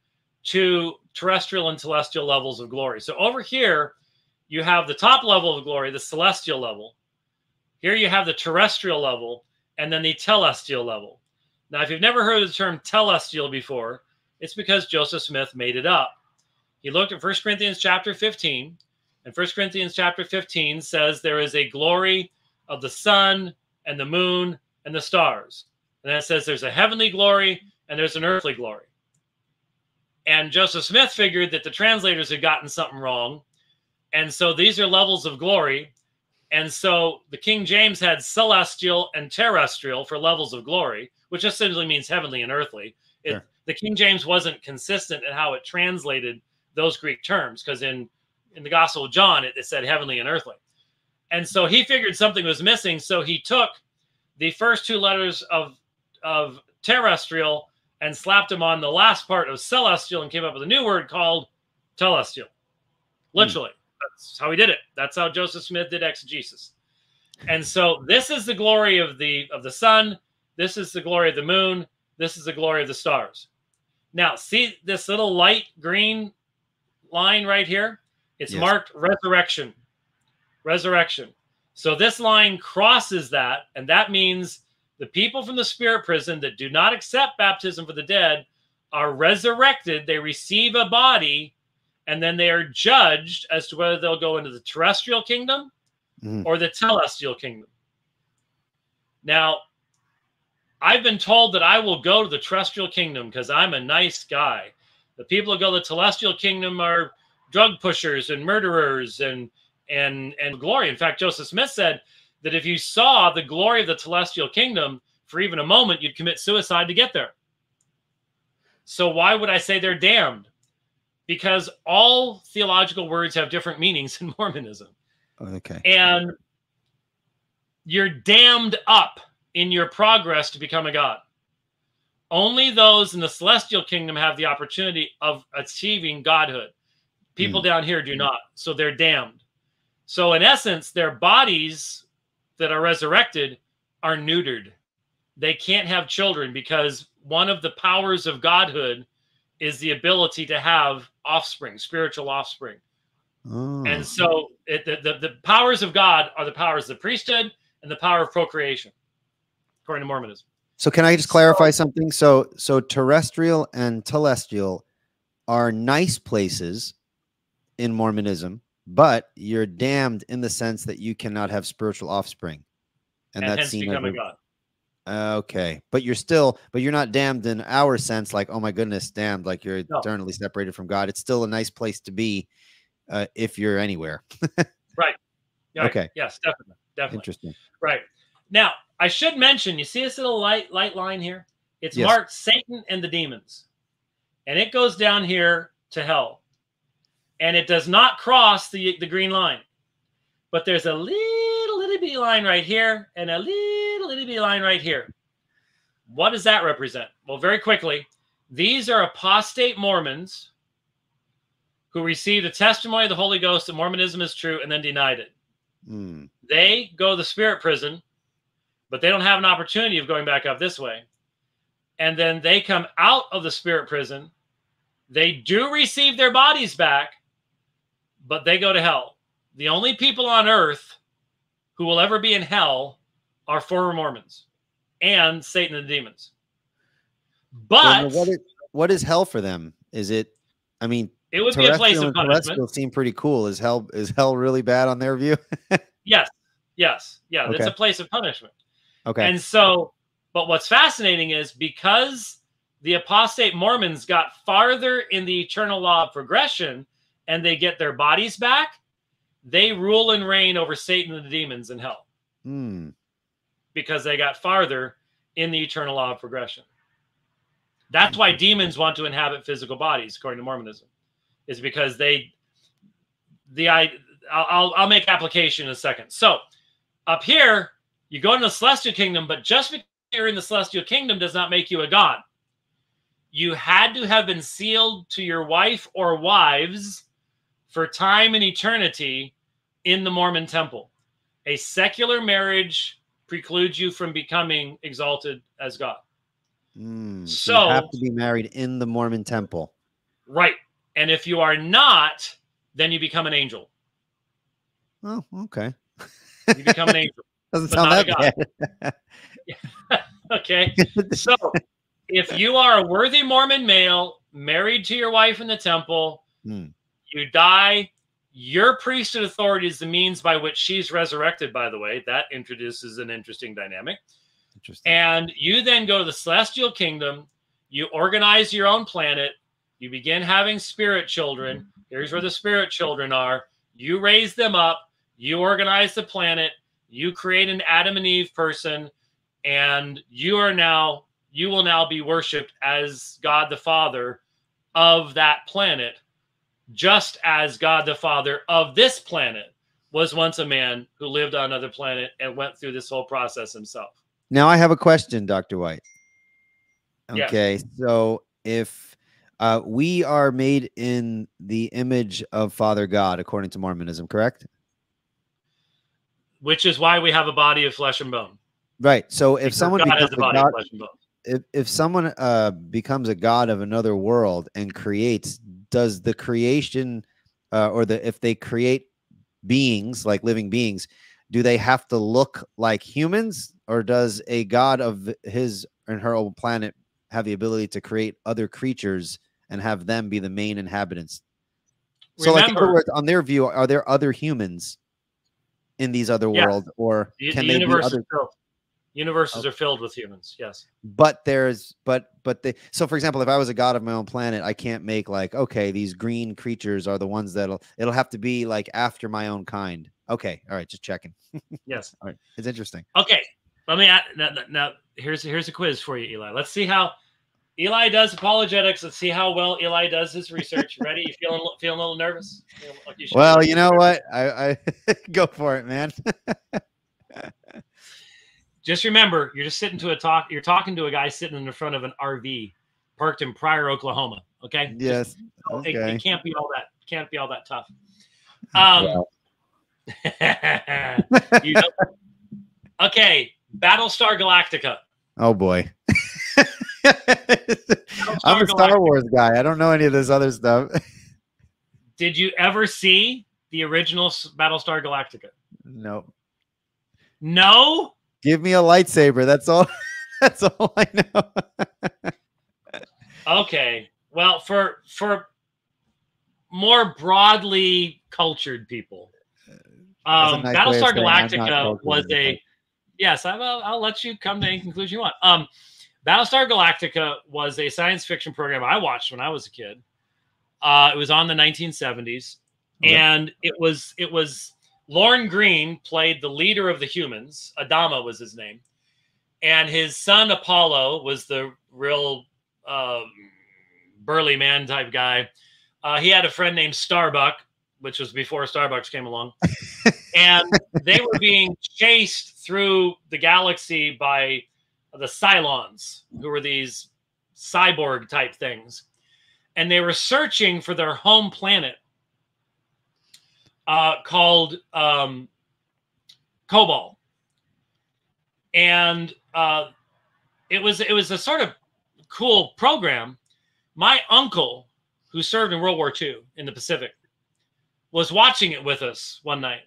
to terrestrial and celestial levels of glory. So over here, you have the top level of glory, the celestial level. Here you have the terrestrial level, and then the telestial level. Now, if you've never heard the term telestial before, it's because Joseph Smith made it up. He looked at 1 Corinthians chapter 15, and 1 Corinthians chapter 15 says there is a glory of the sun and the moon and the stars. And then it says there's a heavenly glory and there's an earthly glory. And Joseph Smith figured that the translators had gotten something wrong. And so these are levels of glory. And so the King James had celestial and terrestrial for levels of glory, which essentially means heavenly and earthly. It, sure. The King James wasn't consistent in how it translated those Greek terms because in, in the Gospel of John, it, it said heavenly and earthly. And so he figured something was missing. So he took the first two letters of, of terrestrial and slapped them on the last part of celestial and came up with a new word called telestial. Hmm. Literally. That's how he did it. That's how Joseph Smith did exegesis. And so this is the glory of the of the sun. This is the glory of the moon. This is the glory of the stars. Now, see this little light green line right here? It's Yes. marked resurrection. Resurrection. So this line crosses that, and that means the people from the spirit prison that do not accept baptism for the dead are resurrected. They receive a body, and then they are judged as to whether they'll go into the terrestrial kingdom Mhm. or the celestial kingdom. Now, I've been told that I will go to the terrestrial kingdom because I'm a nice guy. The people who go to the celestial kingdom are drug pushers and murderers and and and glory. In fact, Joseph Smith said that if you saw the glory of the celestial kingdom for even a moment, you'd commit suicide to get there. So why would I say they're damned? Because all theological words have different meanings in Mormonism Okay. and you're damned up in your progress to become a god. Only those in the celestial kingdom have the opportunity of achieving godhood. People hmm. down here do not. So they're damned. So, in essence, their bodies that are resurrected are neutered. They can't have children because one of the powers of godhood is the ability to have offspring, spiritual offspring. Oh. And so it, the, the, the powers of God are the powers of the priesthood and the power of procreation, according to Mormonism. So can I just clarify something? So so terrestrial and telestial are nice places in Mormonism, but you're damned in the sense that you cannot have spiritual offspring. And, And, that's seen become as a God. Okay, but you're still, but you're not damned in our sense, like oh my goodness, damned, like you're No. eternally separated from God. It's still a nice place to be, uh, if you're anywhere. Yeah, Okay. Yes, definitely. Definitely. Interesting. Right. Now, I should mention, you see this little light light line here? It's Yes. marked Satan and the demons. And it goes down here to hell. And it does not cross the, the green line. But there's a little little bitty line right here and a little little bitty line right here. What does that represent? Well, very quickly, these are apostate Mormons who received the testimony of the Holy Ghost that Mormonism is true and then denied it Hmm. they go to the spirit prison, but they don't have an opportunity of going back up this way. And then they come out of the spirit prison. They do receive their bodies back, but they go to hell. The only people on earth who will ever be in hell are former Mormons and Satan and the demons. But what is what is hell for them? Is it? I mean, it would be a place of punishment. terrestrial seem pretty cool. Is hell is hell really bad on their view? Yes, yes, yeah. It's a place of punishment. Okay. And so, but what's fascinating is because the apostate Mormons got farther in the eternal law of progression and they get their bodies back, they rule and reign over Satan and the demons in hell Hmm. because they got farther in the eternal law of progression. That's why demons want to inhabit physical bodies, according to Mormonism, is because they, the I, I'll, I'll, I'll make application in a second. So, up here, you go into the celestial kingdom, but just because you're in the celestial kingdom does not make you a god. You had to have been sealed to your wife or wives for time and eternity in the Mormon temple. A secular marriage precludes you from becoming exalted as God. Hmm. So- you have to be married in the Mormon temple. Right. And if you are not, then you become an angel. Oh, okay. You become an angel. Doesn't sound that bad. Okay. So if you are a worthy Mormon male married to your wife in the temple, Hmm. you die. Your priesthood authority is the means by which she's resurrected, by the way. That introduces an interesting dynamic. Interesting. And you then go to the celestial kingdom, you organize your own planet, you begin having spirit children. Here's where the spirit children are. You raise them up, you organize the planet, you create an Adam and Eve person, and you are now, you will now be worshiped as God the Father of that planet, just as God the Father of this planet was once a man who lived on another planet and went through this whole process himself. Now I have a question, Dr. White. Yes. Okay, so if Uh, we are made in the image of Father God, according to Mormonism, correct? Which is why we have a body of flesh and bone. Right. So if Because someone God becomes has a body god, of flesh and bone. if, if someone uh, becomes a god of another world and creates, does the creation uh, or the if they create beings like living beings, do they have to look like humans, or does a god of his and her own planet have the ability to create other creatures and have them be the main inhabitants? So, like, in other words, on their view, are there other humans in these other Yes. worlds, or The, can the they universe other? is filled. Universes oh. are filled with humans. Yes. but there's but but they so for example if i was a god of my own planet i can't make like okay these green creatures are the ones that'll it'll have to be like after my own kind okay all right just checking Yes. all right it's interesting Okay. Let me add, now, now here's here's a quiz for you, Eli. Let's see how Eli does apologetics. Let's see how well Eli does his research. Ready? You feeling feeling a little nervous? Feeling like you should be a well you know nervous? what i i go for it man Just remember, you're just sitting to a talk. You're talking to a guy sitting in the front of an RV parked in Pryor, Oklahoma. Okay. Yes it, okay it can't be all that. Can't be all that tough. Um. Well. you know, okay. Battlestar Galactica. oh boy i'm a star wars guy i don't know any of this other stuff Did you ever see the original Battlestar Galactica? no No. give me a lightsaber that's all that's all i know Okay. Well, for for more broadly cultured people, um, nice Battlestar saying I'm not Galactica was a yes. I will, I'll let you come to any conclusion you want. Um, Battlestar Galactica was a science fiction program I watched when I was a kid. Uh, it was on the 1970s, Okay. and it was it was Lorne Greene played the leader of the humans. Adama was his name, and his son Apollo was the real um, burly man type guy. Uh, he had a friend named Starbuck, which was before Starbucks came along, and they were being chased through the galaxy by the Cylons, who were these cyborg type things, and they were searching for their home planet uh, called um, Kobol, and uh, it was it was a sort of cool program. My uncle, who served in World War II in the Pacific, was watching it with us one night,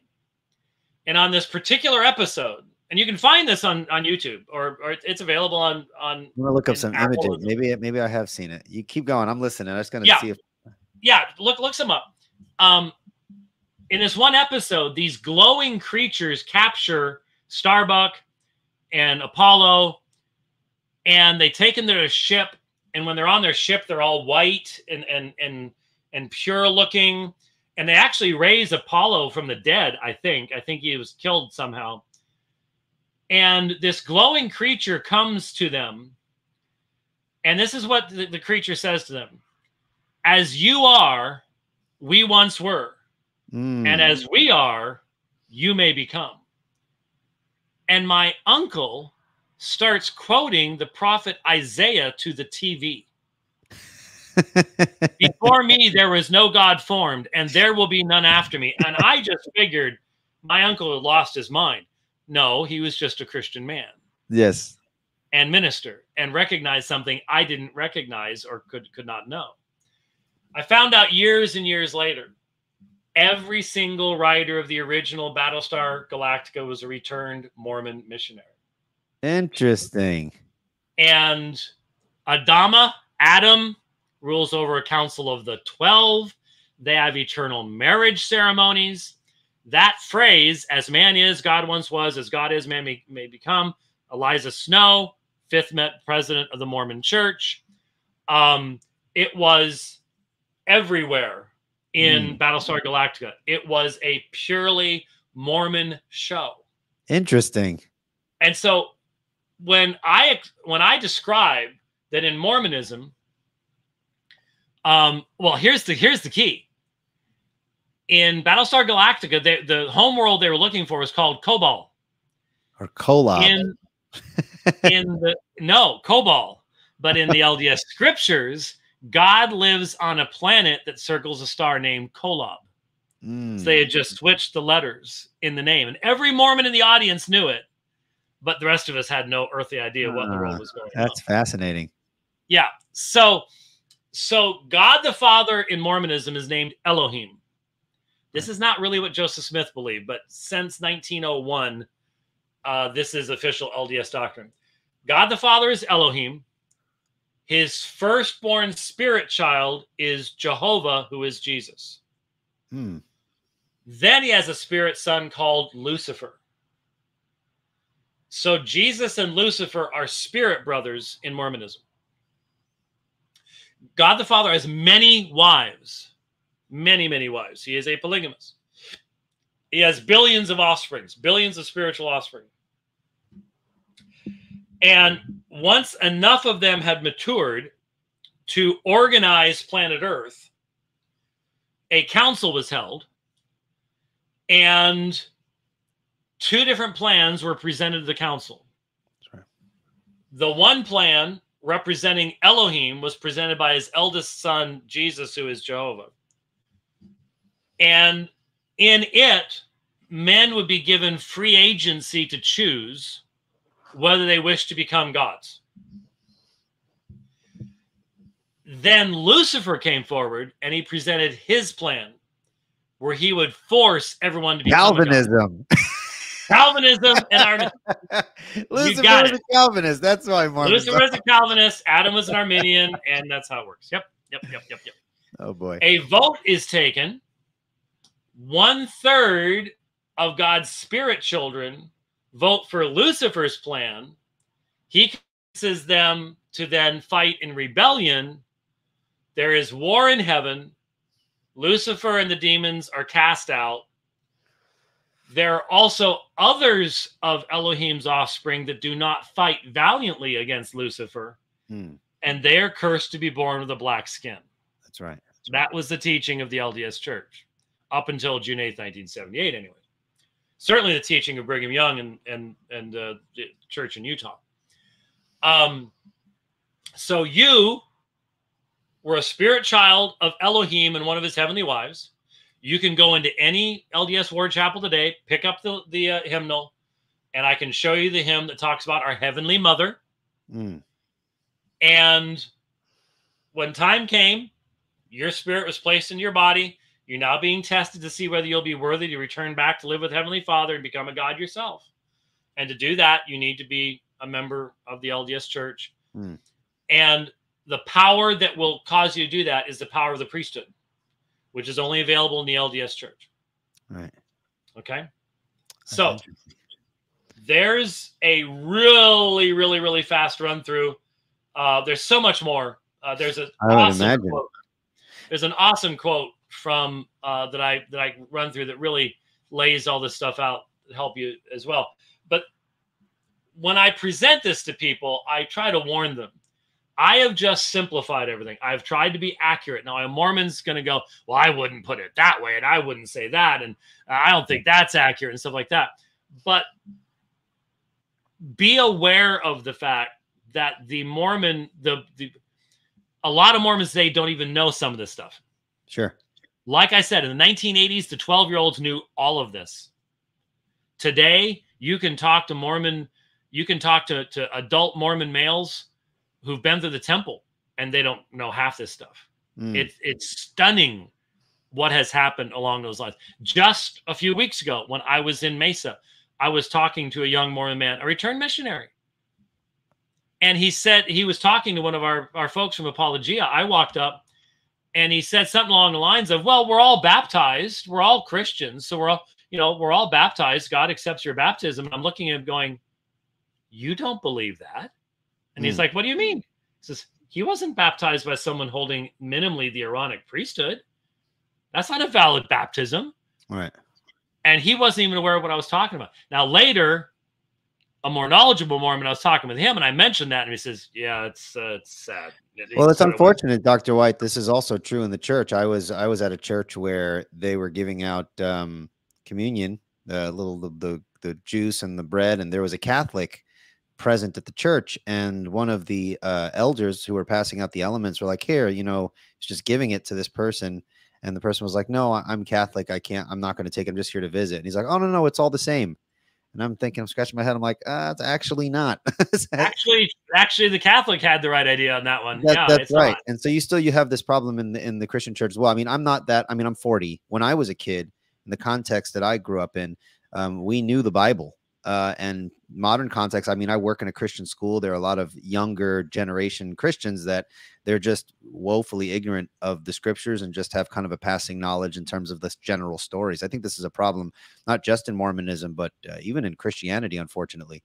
and on this particular episode, and you can find this on on YouTube or or it's available on on I'm gonna look up some Apple images. Maybe maybe I have seen it. You keep going. I'm listening. I'm just gonna Yeah. see if yeah, look look some up. Um, in this one episode, these glowing creatures capture Starbuck and Apollo, and they take them to their ship. And when they're on their ship, they're all white and and and and pure looking. And they actually raise Apollo from the dead. I think. I think he was killed somehow. And this glowing creature comes to them, and this is what the, the creature says to them as you are, we once were. Mm. And as we are, you may become. And my uncle starts quoting the prophet Isaiah to the TV. Before me, there was no God formed, and there will be none after me. And I just figured my uncle had lost his mind. No, he was just a Christian man yes. and minister and recognized something I didn't recognize or could could not know. I found out years and years later, every single writer of the original Battlestar Galactica was a returned Mormon missionary. Interesting. And Adama, Adam, rules over a council of the 12. They have eternal marriage ceremonies. That phrase, as man is, God once was, as God is, man may, may become. Eliza Snow, fifth met president of the Mormon Church. Um, it was everywhere in Battlestar Galactica. It was a purely Mormon show. Interesting. And so when I when I describe that in Mormonism, um, well, here's the here's the key. In Battlestar Galactica, they, the homeworld they were looking for was called Kobol. Or Kolob. In in the no Kobol, but in the LDS scriptures, God lives on a planet that circles a star named Kolob. Mm. So they had just switched the letters in the name, and every Mormon in the audience knew it, but the rest of us had no earthly idea what in the Ah, world was going on. That's fascinating. Yeah. So, so God the Father in Mormonism is named Elohim. This is not really what Joseph Smith believed, but since 1901, uh, this is official LDS doctrine. God the Father is Elohim. His firstborn spirit child is Jehovah, who is Jesus. Hmm. Then he has a spirit son called Lucifer. So Jesus and Lucifer are spirit brothers in Mormonism. God the Father has many wives, many, many wives. He is a polygamist. He has billions of offsprings, billions of spiritual offspring. And once enough of them had matured to organize planet Earth, a council was held and two different plans were presented to the council. Sorry. The one plan representing Elohim was presented by his eldest son, Jesus, who is Jehovah. And in it, men would be given free agency to choose whether they wish to become gods. Then Lucifer came forward and he presented his plan where he would force everyone to be. Calvinism. Calvinism and our Lucifer was a Calvinist. That's why Mormons. Lucifer was a Calvinist, Adam was an Arminian, and that's how it works. Yep, yep, yep, yep, yep. Oh boy. A vote is taken. One third of God's spirit children vote for Lucifer's plan. He convinces them to then fight in rebellion. There is war in heaven. Lucifer and the demons are cast out. There are also others of Elohim's offspring that do not fight valiantly against Lucifer, Hmm. and they are cursed to be born with a black skin. That's right. That was the teaching of the LDS Church up until June 8th, 1978, anyway. Certainly the teaching of Brigham Young and and and uh, the church in Utah. Um, so you were a spirit child of Elohim and one of his heavenly wives. You can go into any LDS Ward Chapel today, pick up the the uh, hymnal, and I can show you the hymn that talks about our heavenly mother. Hmm. And when time came, your spirit was placed in your body. You're now being tested to see whether you'll be worthy to return back to live with Heavenly Father and become a God yourself. And to do that, you need to be a member of the LDS Church. Hmm. And the power that will cause you to do that is the power of the priesthood, which is only available in the LDS Church. Right. Okay. So there's a really, really, really fast run through. Uh, there's so much more. Uh, there's a I would awesome imagine. quote. There's an awesome quote from uh, that I that I run through that really lays all this stuff out to help you as well. But when I present this to people, I try to warn them. I have just simplified everything. I've tried to be accurate. Now, a Mormon's going to go, well, I wouldn't put it that way, and I wouldn't say that, and I don't think that's accurate, and stuff like that. But be aware of the fact that the Mormon, the, the a lot of Mormons they don't even know some of this stuff. Sure. Like I said, in the 1980s, the 12 year olds knew all of this. Today, you can talk to Mormon, you can talk to, to adult Mormon males who've been through the temple and they don't know half this stuff. Hmm. It's it's stunning what has happened along those lines. Just a few weeks ago, when I was in Mesa, I was talking to a young Mormon man, a returned missionary. And he said he was talking to one of our, our folks from Apologia. I walked up and he said something along the lines of, Well, we're all baptized, we're all Christians, so we're all, you know, we're all baptized. God accepts your baptism. And I'm looking at him going, You don't believe that? And he's Hmm. like, What do you mean? He says, He wasn't baptized by someone holding minimally the Aaronic priesthood. That's not a valid baptism. Right. And he wasn't even aware of what I was talking about. Now, later, a more knowledgeable Mormon, I was talking with him and I mentioned that, and he says, Yeah, it's, uh, it's sad. Well, it's unfortunate, Dr. White. This is also true in the church. I was I was at a church where they were giving out um, communion, the little the, the the juice and the bread, and there was a Catholic present at the church, and one of the uh, elders who were passing out the elements were like, "Here, you know, it's just giving it to this person." And the person was like, "No, I'm Catholic. I can't. I'm not going to take. it. I'm just here to visit." And he's like, "Oh no, no, it's all the same." And I'm thinking, I'm scratching my head. I'm like, uh, it's actually not. Actually, actually, the Catholic had the right idea on that one. That- yeah, that's right. not. And so you still you have this problem in the in the Christian church as well. I mean, I'm not that. I mean, I'm 40. When I was a kid, in the context that I grew up in, um, we knew the Bible. Uh, and modern context, I mean, I work in a Christian school. There are a lot of younger generation Christians that they're just woefully ignorant of the scriptures and just have kind of a passing knowledge in terms of the general stories. I think this is a problem, not just in Mormonism, but uh, even in Christianity, unfortunately.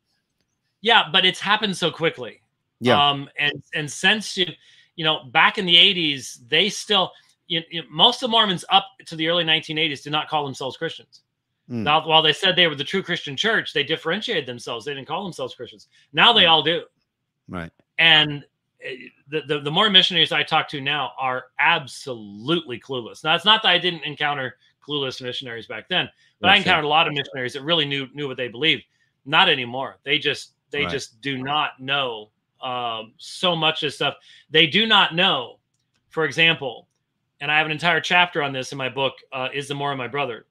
Yeah, but it's happened so quickly. Yeah. Um, and and since you, you know, back in the '80s, they still, you, you, most of Mormons up to the early 1980s did not call themselves Christians. Mm. Now, while they said they were the true Christian church, they differentiated themselves. They didn't call themselves Christians. Now they Mm. all do. Right. And uh, the, the the more missionaries I talk to now are absolutely clueless. Now, it's not that I didn't encounter clueless missionaries back then, but I Yes, sir. encountered a lot of missionaries that really knew knew what they believed. Not anymore. They just they Right. just do not know um, so much of this stuff. They do not know, for example, and I have an entire chapter on this in my book, uh, "Is the Mormon My Brother,"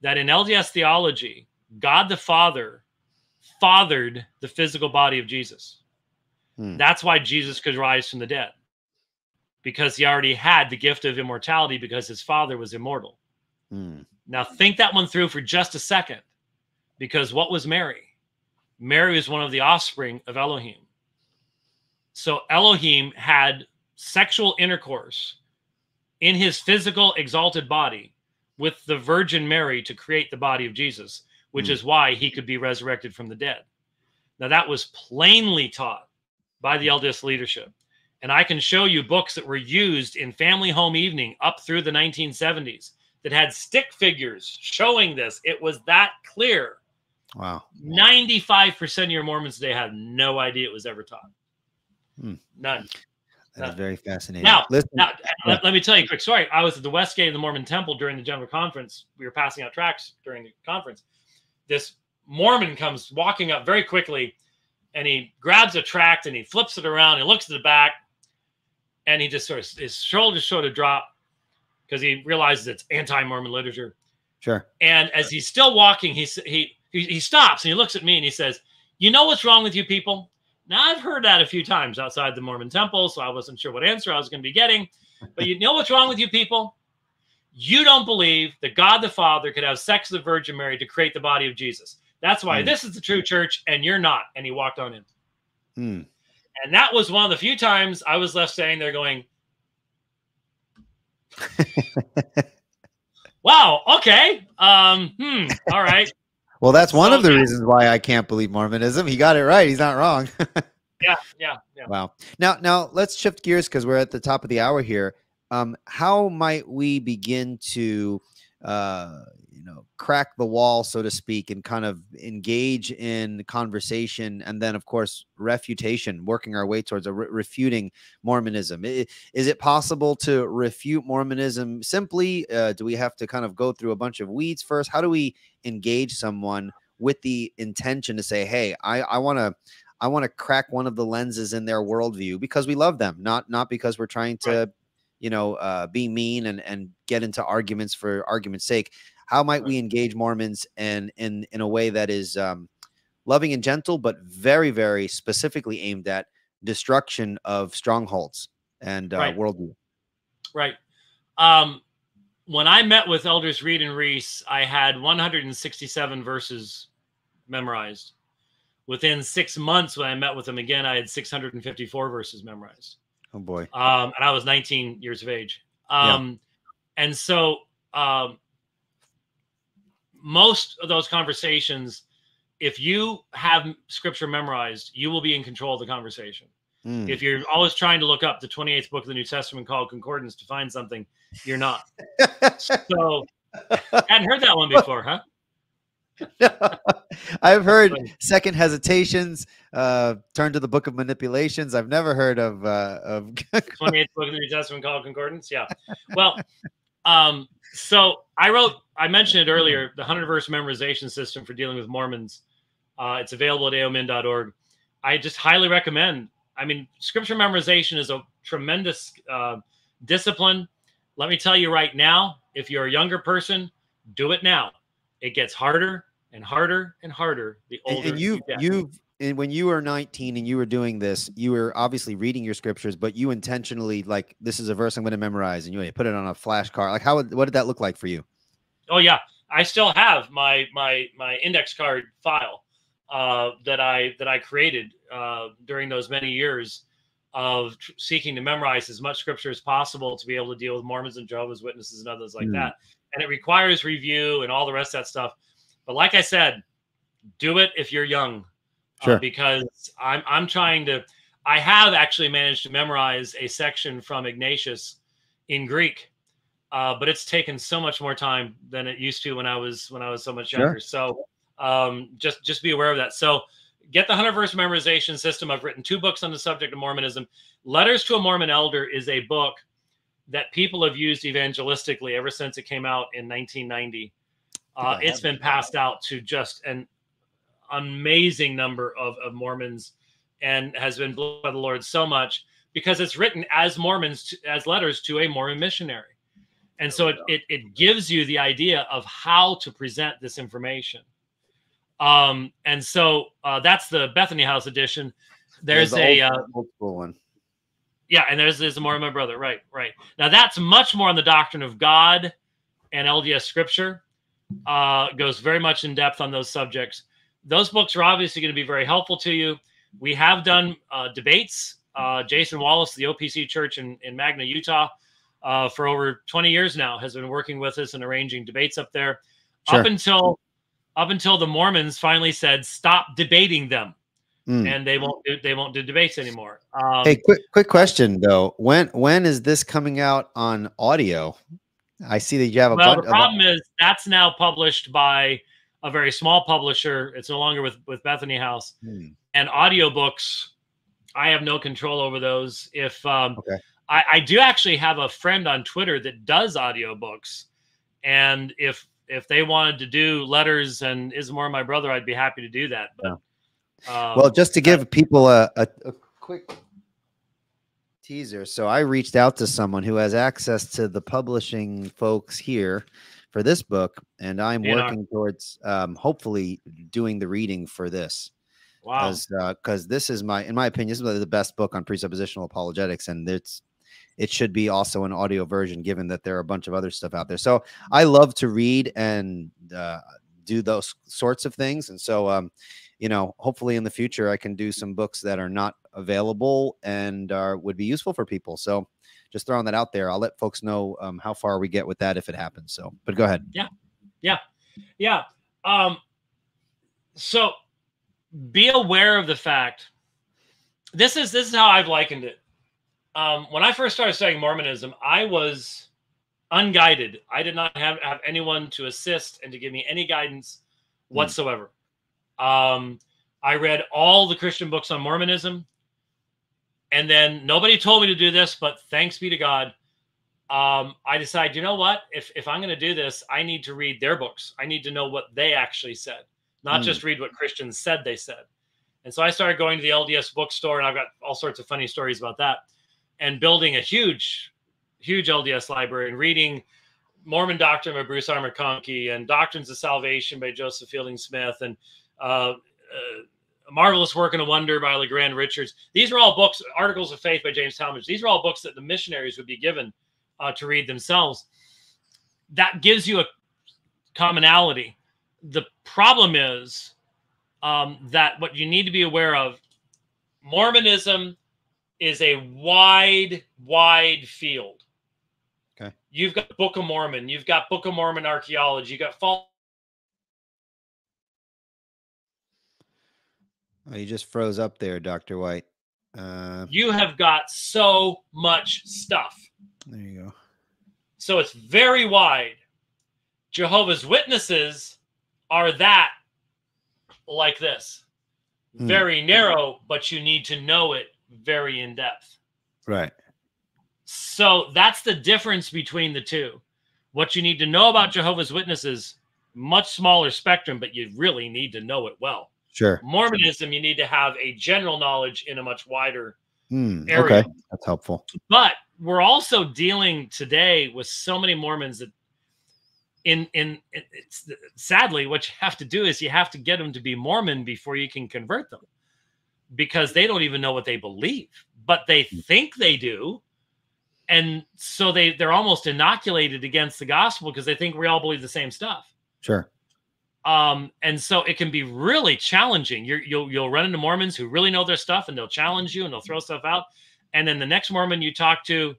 that in LDS theology, God the Father fathered the physical body of Jesus. Hmm. That's why Jesus could rise from the dead, because he already had the gift of immortality because his father was immortal. Mm. Now, think that one through for just a second, because what was Mary? Mary was one of the offspring of Elohim. So Elohim had sexual intercourse in his physical exalted body with the Virgin Mary to create the body of Jesus, which Hmm. is why he could be resurrected from the dead. Now, that was plainly taught by the LDS leadership. And I can show you books that were used in family home evening up through the 1970s that had stick figures showing this. It was that clear. Wow. 95% of your Mormons today have no idea it was ever taught. Hmm. None. That's Uh, very fascinating. Now- Listen, Now, let, let me tell you a quick story. I was at the West Gate of the Mormon Temple during the general conference. We were passing out tracts during the conference. This Mormon comes walking up very quickly and he grabs a tract and he flips it around. He looks at the back and he just sort of, his shoulders sort of drop because he realizes it's anti Mormon literature. sure. And as he's still walking, he he he stops and he looks at me and he says, "You know what's wrong with you people?" Now I've heard that a few times outside the Mormon temple, so I wasn't sure what answer I was going to be getting. But you know what's wrong with you people? You don't believe that God the Father could have sex with the Virgin Mary to create the body of Jesus. That's why Hmm. this is the true church and you're not. And he walked on in. Hmm. And that was one of the few times I was left standing there going, "Wow, okay, um, hmm, all right." Well, that's one So, of the yeah. reasons why I can't believe Mormonism. He got it right. He's not wrong. Yeah, yeah, yeah. wow. Now, now let's shift gears because we're at the top of the hour here. Um, how might we begin to, uh, you know, crack the wall, so to speak, and kind of engage in conversation, and then, of course, refutation, working our way towards a re- refuting Mormonism? I- Is it possible to refute Mormonism simply? Uh, do we have to kind of go through a bunch of weeds first? How do we engage someone with the intention to say, "Hey, I, I want to." I want to crack one of the lenses in their worldview because we love them, not not because we're trying to, you know, uh, be mean and and get into arguments for argument's sake. How might we engage Mormons in in in a way that is um, loving and gentle, but very very specifically aimed at destruction of strongholds and uh, Right. worldview? Right. Um, when I met with Elders Reed and Reese, I had 167 verses memorized. Within six months, when I met with them again, I had 654 verses memorized. Oh boy, Um, and I was 19 years of age. Yeah. Um, And so um, most of those conversations, if you have scripture memorized, you will be in control of the conversation. Mm. If you're always trying to look up the 28th book of the New Testament called Concordance to find something, you're not. So, hadn't heard that one before, huh? I've heard second hesitations, uh, turn to the book of manipulations. I've never heard of uh, of 28th book of the New Testament called Concordance. Yeah. Well, um, so I wrote, I mentioned it earlier, the 100 verse memorization system for dealing with Mormons. Uh, it's available at aomin.org. I just highly recommend. I mean, scripture memorization is a tremendous uh, discipline. Let me tell you right now, if you're a younger person, do it now. It gets harder and harder and harder the older and, and you you you've and when you were 19 and you were doing this, you were obviously reading your scriptures, but you intentionally like this is a verse I'm going to memorize, and you put it on a flashcard. Like, how what did that look like for you? Oh yeah, I still have my my my index card file uh, that I that I created uh, during those many years of tr- seeking to memorize as much scripture as possible to be able to deal with Mormons and Jehovah's Witnesses and others like Mm. that. And it requires review and all the rest of that stuff. But like I said, do it if you're young, uh, because I'm I'm trying to. I have actually managed to memorize a section from Ignatius in Greek, uh, but it's taken so much more time than it used to when I was when I was so much Sure. younger. So um, just just be aware of that. So get the hundred verse memorization system. I've written two books on the subject of Mormonism. Letters to a Mormon Elder is a book that people have used evangelistically ever since it came out in 1990. Uh, it's been passed out to just an amazing number of, of Mormons and has been blessed by the Lord so much because it's written as Mormons to, as letters to a Mormon missionary. And so it, it, it gives you the idea of how to present this information. Um, and so uh, that's the Bethany House edition. There's the a old, uh, old school one. yeah, and there's there's more more my brother. Right, right. Now that's much more on the doctrine of God and LDS scripture. Uh, goes very much in depth on those subjects. Those books are obviously going to be very helpful to you. We have done uh, debates. Uh, Jason Wallace, the OPC Church in, in Magna, Utah, uh, for over 20 years now, has been working with us and arranging debates up there. Sure. Up until up until the Mormons finally said stop debating them, Mm. and they won't do, they won't do debates anymore. Um, Hey, quick quick question though. When when is this coming out on audio? I see that you have a well, the problem is that's now published by a very small publisher. It's no longer with with Bethany House Hmm, and audiobooks. I have no control over those. If um, Okay. I, I do actually have a friend on Twitter that does audiobooks, and if if they wanted to do letters and is Mormon My Brother, I'd be happy to do that. But um, well, just to give people a, a, a quick teaser. So I reached out to someone who has access to the publishing folks here for this book, and I'm Yeah. working towards um, hopefully doing the reading for this. wow, because this is my in my opinion this is the best book on presuppositional apologetics and it's it should be also an audio version given that there are a bunch of other stuff out there so i love to read and uh, do those sorts of things and so um you know hopefully in the future i can do some books that are not available and are would be useful for people so just throwing that out there i'll let folks know um, how far we get with that if it happens so but go ahead Yeah. Yeah. Yeah. Um, so be aware of the fact this is this is how I've likened it. Um, when I first started studying Mormonism, I was unguided. I did not have, have anyone to assist and to give me any guidance whatsoever. Um, I read all the Christian books on Mormonism, and then nobody told me to do this, but thanks be to God, um, I decided, you know what? If if I'm going to do this, I need to read their books. I need to know what they actually said, not Mm. just read what Christians said they said. And so I started going to the LDS bookstore, and I've got all sorts of funny stories about that, and building a huge, huge LDS library and reading Mormon Doctrine by Bruce R. McConkie and Doctrines of Salvation by Joseph Fielding Smith and uh, uh, Marvelous Work and a Wonder by LeGrand Richards. These are all books, Articles of Faith by James Talmage. These are all books that the missionaries would be given uh, to read themselves. That gives you a commonality. The problem is um, that what you need to be aware of Mormonism is a wide, wide field. Okay. You've got Book of Mormon, you've got Book of Mormon archaeology, you've got false. oh, you just froze up there dr white uh, You have got so much stuff. there you go So it's very wide. Jehovah's Witnesses are that like this. Hmm. Very narrow, but you need to know it very in depth. right So that's the difference between the two. What you need to know about Jehovah's Witnesses, much smaller spectrum, but you really need to know it well. Sure. Mormonism, you need to have a general knowledge in a much wider Hmm, area. okay, that's helpful. But we're also dealing today with so many Mormons that, in in it's sadly, what you have to do is you have to get them to be Mormon before you can convert them, because they don't even know what they believe, but they think they do, and so they they're almost inoculated against the gospel because they think we all believe the same stuff. Sure. Um, and so it can be really challenging. You're, you'll you'll run into Mormons who really know their stuff, and they'll challenge you, and they'll throw stuff out. And then the next Mormon you talk to,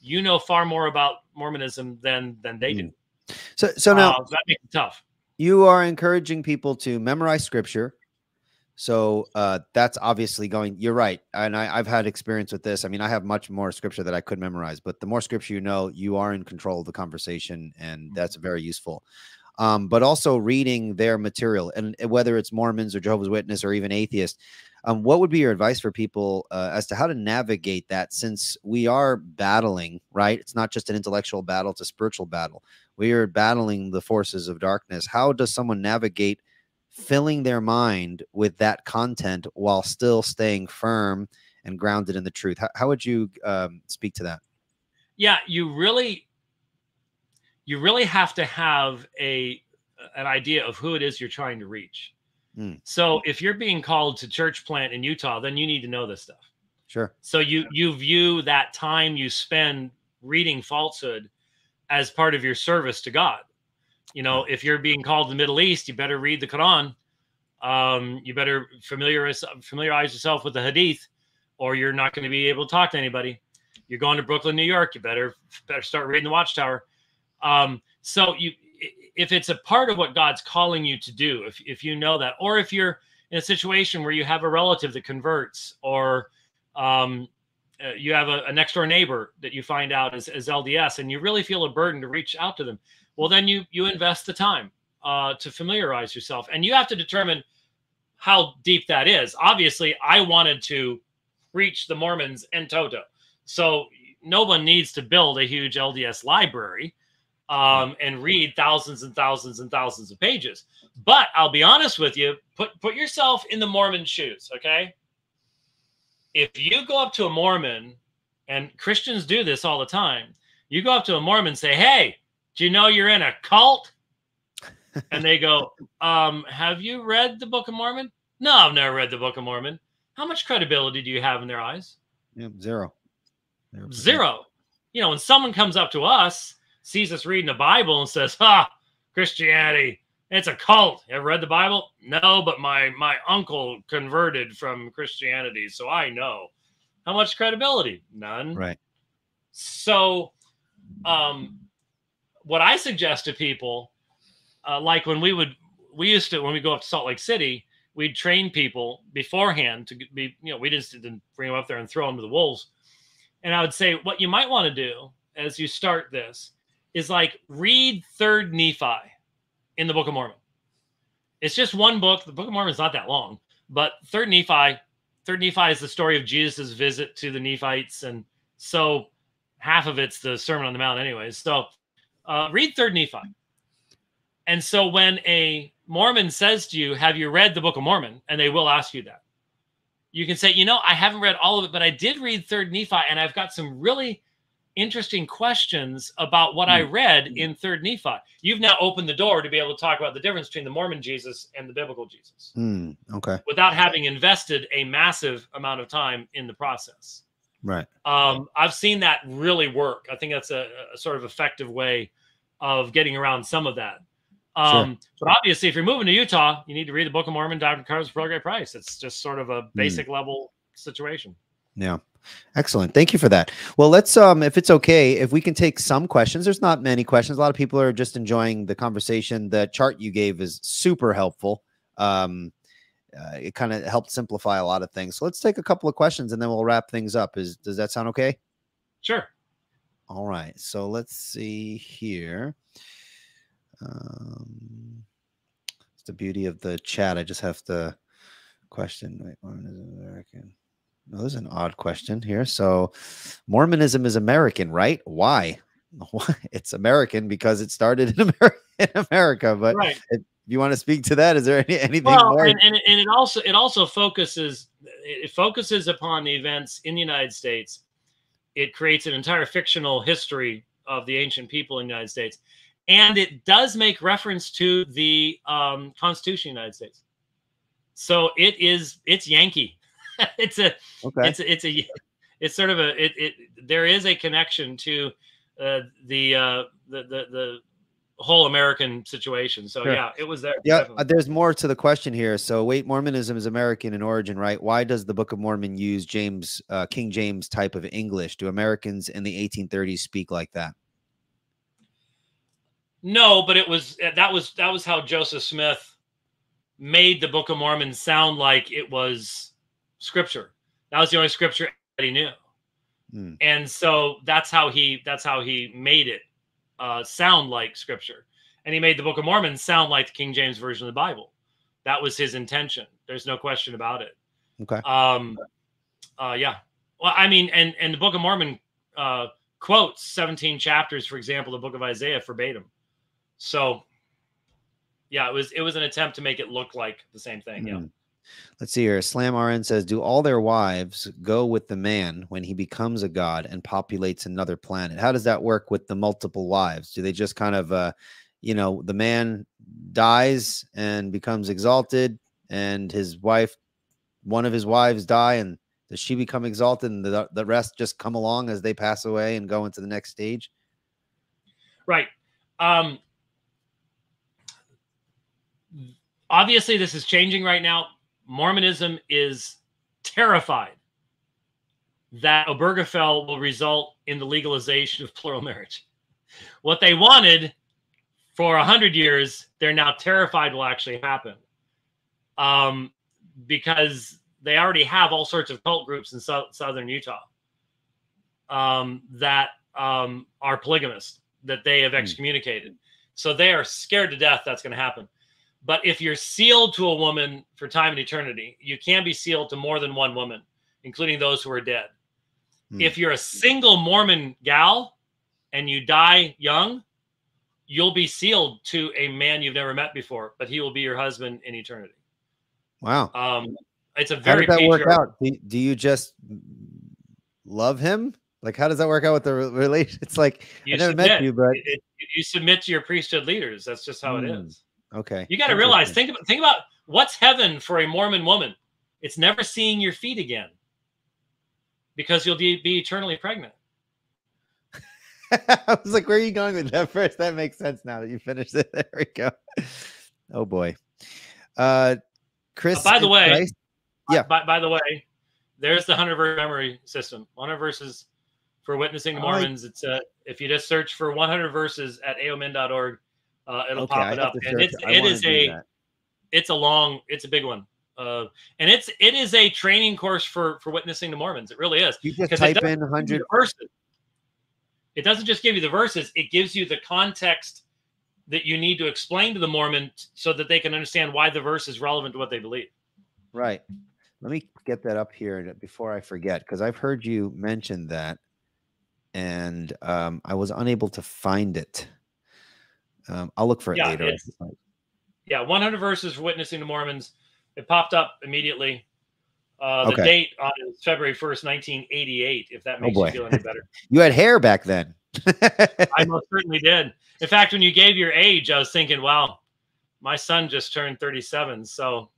you know far more about Mormonism than than they do. So so now Uh, that makes it tough. you are encouraging people to memorize scripture. So uh, that's obviously going. You're right, and I, I've had experience with this. I mean, I have much more scripture that I could memorize, but the more scripture you know, you are in control of the conversation, and that's very useful. Um, but also reading their material, and uh, whether it's Mormons or Jehovah's Witness or even atheists, um, what would be your advice for people uh, as to how to navigate that? Since we are battling, right? It's not just an intellectual battle; it's a spiritual battle we are battling the forces of darkness how does someone navigate filling their mind with that content while still staying firm and grounded in the truth how, how would you um, speak to that Yeah, you really, you really have to have a an idea of who it is you're trying to reach. Hmm. So if you're being called to church plant in Utah, then you need to know this stuff. sure So you you view that time you spend reading falsehood as part of your service to God. You know, if you're being called to the Middle East, you better read the Quran. Um, you better familiarize familiarize yourself with the Hadith, or you're not going to be able to talk to anybody. You're going to Brooklyn, New York. You better better start reading the Watchtower. Um, so you, if it's a part of what God's calling you to do, if if you know that, or if you're in a situation where you have a relative that converts, or um, uh, you have a, a next door neighbor that you find out is, is LDS, and you really feel a burden to reach out to them. Well, then you you invest the time uh, to familiarize yourself, and you have to determine how deep that is. Obviously, I wanted to reach the Mormons in toto, so no one needs to build a huge LDS library um, and read thousands and thousands and thousands of pages. But I'll be honest with you, put put yourself in the Mormon shoes, okay? If you go up to a Mormon, and Christians do this all the time, you go up to a Mormon and say, "Hey, do you know you're in a cult?" and they go, um, "Have you read the Book of Mormon?" No, I've never read the Book of Mormon. How much credibility do you have in their eyes? yeah, zero. Zero. You know, when someone comes up to us, sees us reading the Bible, and says, "Ha, Christianity, it's a cult." You ever read the Bible? No, but my my uncle converted from Christianity, so I know. How much credibility? None. right So, um, what I suggest to people, uh, like when we would, we used to when we go up to Salt Lake City, we'd train people beforehand to be, you know, we just didn't bring them up there and throw them to the wolves. And I would say, what you might want to do as you start this is like read Third Nephi in the Book of Mormon. It's just one book. The Book of Mormon is not that long, but Third Nephi, Third Nephi is the story of Jesus' visit to the Nephites, and so half of it's the Sermon on the Mount, anyways. So uh, read Third Nephi. And so when a Mormon says to you, "Have you read the Book of Mormon?" and they will ask you that, you can say, "You know, I haven't read all of it, but I did read Third Nephi, and I've got some really interesting questions about what I read in Third Nephi." You've now opened the door to be able to talk about the difference between the Mormon Jesus and the biblical Jesus Hmm, okay without having invested a massive amount of time in the process. right Um, I've seen that really work. I think that's a, a sort of effective way of getting around some of that. Um, But obviously, if you're moving to Utah, you need to read the Book of Mormon, Dr. Carter's Pearl of Great Price. It's just sort of a basic level situation. Yeah. Excellent. Thank you for that. Well, let's um if it's okay, if we can take some questions. There's not many questions. A lot of people are just enjoying the conversation. The chart you gave is super helpful. Um uh, it kind of helped simplify a lot of things. So let's take a couple of questions and then we'll wrap things up. Is does that sound okay? Sure. All right. So let's see here. Um, it's the beauty of the chat. I just have to question. Wait, Mormonism is American. No, this is an odd question here. So, Mormonism is American, right? Why? Why? It's American because it started in America, in America but Right. you want to speak to that, is there any, anything well, more? And, and, and it also it also focuses it focuses upon the events in the United States. It creates an entire fictional history of the ancient people in the United States, and it does make reference to the um, Constitution of the United States. So it is it's Yankee. it's a okay. it's a, it's a it's sort of a it, it there is a connection to uh, the uh, the the the whole American situation. So Sure. yeah, it was there. Yeah, definitely. there's more to the question here. So, wait, Mormonism is American in origin, right? Why does the Book of Mormon use James uh, King James type of English? Do Americans in the 1830s speak like that? No, but it was uh, that was that was how Joseph Smith made the Book of Mormon sound like it was scripture. That was the only scripture that he knew. Hmm. And so that's how he that's how he made it uh, sound like scripture. And he made the Book of Mormon sound like the King James version of the Bible. That was his intention. There's no question about it. Okay. Um uh yeah. Well, I mean, and and the Book of Mormon uh quotes 17 chapters, for example, the book of Isaiah verbatim. So yeah, it was it was an attempt to make it look like the same thing. Yeah. Let's see here. Slam RN says, Do all their wives go with the man when he becomes a god and populates another planet? How does that work with the multiple wives? Do they just kind of, uh, you know, the man dies and becomes exalted, and his wife, one of his wives die, and does she become exalted, and the, the rest just come along as they pass away and go into the next stage? Right. Um, obviously, this is changing right now. Mormonism is terrified that Obergefell will result in the legalization of plural marriage. What they wanted for a hundred years, they're now terrified will actually happen, um, because they already have all sorts of cult groups in sou- southern Utah um, that um, are polygamous that they have excommunicated. So they are scared to death that's going to happen. But if you're sealed to a woman for time and eternity, you can be sealed to more than one woman, including those who are dead. Hmm. If you're a single Mormon gal and you die young, you'll be sealed to a man you've never met before, but he will be your husband in eternity. Wow. Um, it's a very How does that work out? Do, do you just love him? Like, how does that work out with the re- relation? It's like, You I never met you, but It- it- you submit to your priesthood leaders. That's just how Hmm. it is. Okay. You got to realize, think about think about what's heaven for a Mormon woman. It's never seeing your feet again, because you'll be, be eternally pregnant. I was like, where are you going with that first? That makes sense now that you finished it. There we go. Oh boy. Uh Chris. by the way- Bryce- Yeah. By, by the way, there's the hundred verse memory system. 100 verses for witnessing the Mormons. It's uh, if you just search for 100 verses at aomin.org, uh, it'll okay, pop it up. And it's it is a that. it's a long, it's a big one. Uh, and it's it is a training course for for witnessing the Mormons. It really is. You just type in 100 the verses. It doesn't just give you the verses; it gives you the context that you need to explain to the Mormon so that they can understand why the verse is relevant to what they believe. Right. Let me get that up here before I forget because I've heard you mention that and um, I was unable to find it. Um, I'll look for it Yeah, later. I it's- suspect. Yeah, 100 verses for witnessing the Mormons. It popped up immediately. Uh, the Okay. date on it is February 1st, 1988, if that Oh, makes boy. you feel any better. You had hair back then. I most certainly did. In fact, when you gave your age, I was thinking, wow, my son just turned 37. So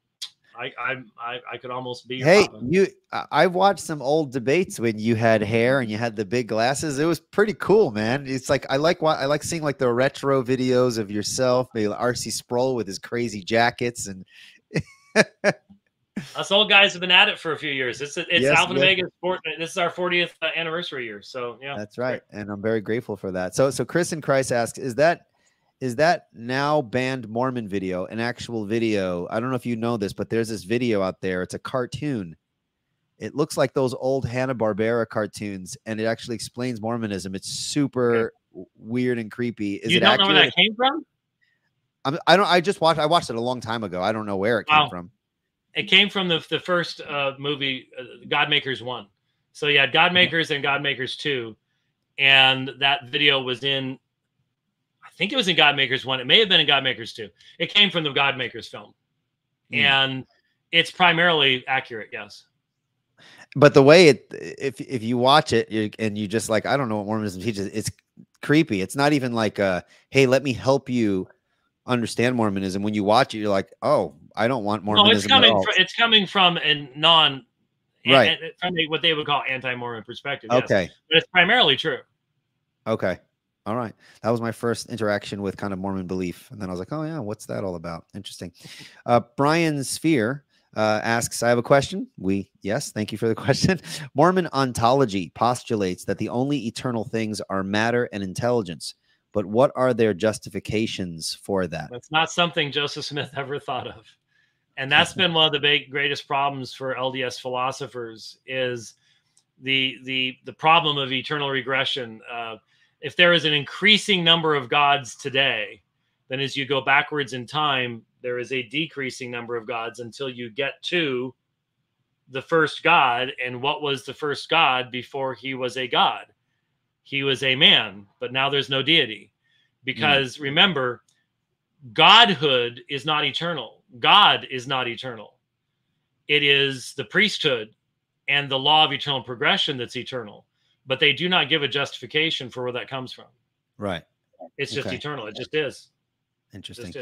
I I, I, could almost be hey, papa. you I watched some old debates when you had hair and you had the big glasses. It was pretty cool, man. It's like I like what I like seeing like the retro videos of yourself, maybe RC Sproul with his crazy jackets and Us old guys have been at it for a few years. It's it's Yes, Alpha yes. Omega. Sport. This is our 40th uh, anniversary year. So yeah, That's right, and I'm very grateful for that. So, so Chris and Christ asks, is that is that now banned Mormon video an actual video? I don't know if you know this, but there's this video out there. It's a cartoon. It looks like those old Hanna Barbera cartoons, and it actually explains Mormonism. It's super w- weird and creepy. Is you it don't accurate? know where that came from? I'm, I don't. I just watched. I watched it a long time ago. I don't know where it came Wow. from. It came from the the first uh, movie, uh, God Makers One. So yeah, had Mm-hmm. God Makers and God Makers Two, and that video was in, think it was in Godmakers one. It may have been in Godmakers two. It came from the Godmakers film, mm. and it's primarily accurate. Yes. But the way it, if if you watch it you, and you just like, I don't know what Mormonism teaches, it's creepy. It's not even like, uh, hey, let me help you understand Mormonism. When you watch it, you're like, oh, I don't want Mormonism. No, it's coming. From, it's coming from a non, right, from a, what they would call anti-Mormon perspective. Okay, yes. but it's primarily true. Okay, all right. That was my first interaction with kind of Mormon belief, and then I was like, oh yeah, what's that all about? Interesting. Uh, Brian Sphere uh, asks, I have a question. We, yes, thank you for the question. Mormon ontology postulates that the only eternal things are matter and intelligence. But what are their justifications for that? That's not something Joseph Smith ever thought of. And that's been one of the big greatest problems for LDS philosophers is the the the problem of eternal regression. Uh, if there is an increasing number of gods today, then as you go backwards in time, there is a decreasing number of gods until you get to the first God. And what was the first God before he was a God? He was a man, but now there's no deity. Because mm. remember, godhood is not eternal, God is not eternal. It is the priesthood and the law of eternal progression that's eternal, but they do not give a justification for where that comes from. Right. It's just okay. eternal. It just is. Interesting.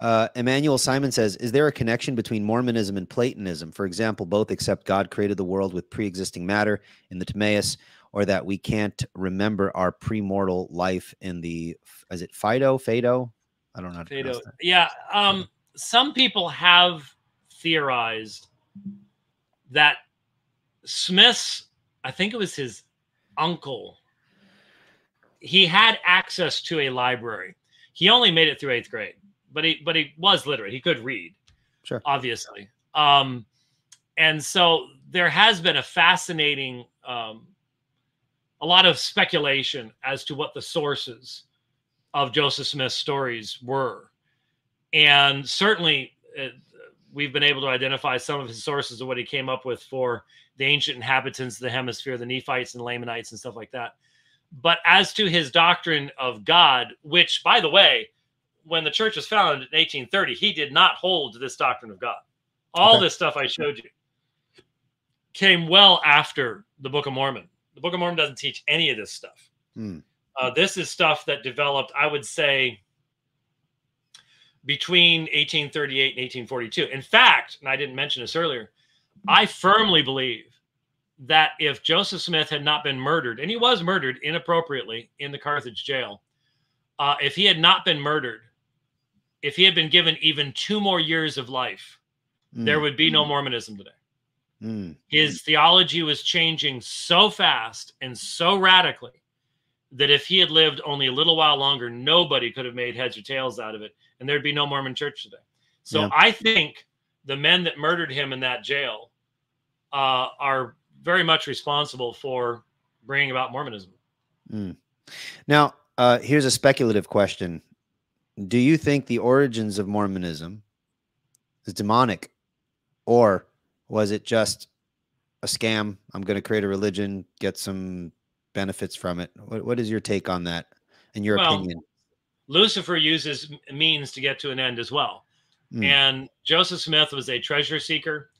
Uh, Emmanuel Simon says, "Is there a connection between Mormonism and Platonism? For example, both accept God created the world with pre-existing matter in the Timaeus, or that we can't remember our premortal life in the is it Phaedo? Phaedo? I don't know. Phaedo. Yeah. Um, some people have theorized that Smith's, I think it was his uncle, he had access to a library he only made it through eighth grade, but he but he was literate. He could read, sure, obviously. Um, and so there has been a fascinating, um, a lot of speculation as to what the sources of Joseph Smith's stories were, and certainly. Uh, we've been able to identify some of his sources of what he came up with for the ancient inhabitants of the hemisphere, the Nephites and Lamanites and stuff like that. But as to his doctrine of God, which, by the way, when the church was founded in 1830, he did not hold this doctrine of God. All okay. this stuff I showed you came well after the Book of Mormon. The Book of Mormon doesn't teach any of this stuff. Hmm. Uh, this is stuff that developed, I would say, between 1838 and 1842. In fact, and I didn't mention this earlier, I firmly believe that if Joseph Smith had not been murdered, and he was murdered inappropriately in the Carthage jail, uh, if he had not been murdered, if he had been given even two more years of life, mm. there would be no Mormonism today. Mm. His theology was changing so fast and so radically that if he had lived only a little while longer, nobody could have made heads or tails out of it, and there'd be no Mormon church today. So yeah. I think the men that murdered him in that jail uh, are very much responsible for bringing about Mormonism. Mm. Now, uh, here's a speculative question: Do you think the origins of Mormonism is demonic, or was it just a scam? I'm going to create a religion, get some benefits from it. What, what is your take on that, and your well, opinion? Lucifer uses means to get to an end as well. Mm. And Joseph Smith was a treasure seeker.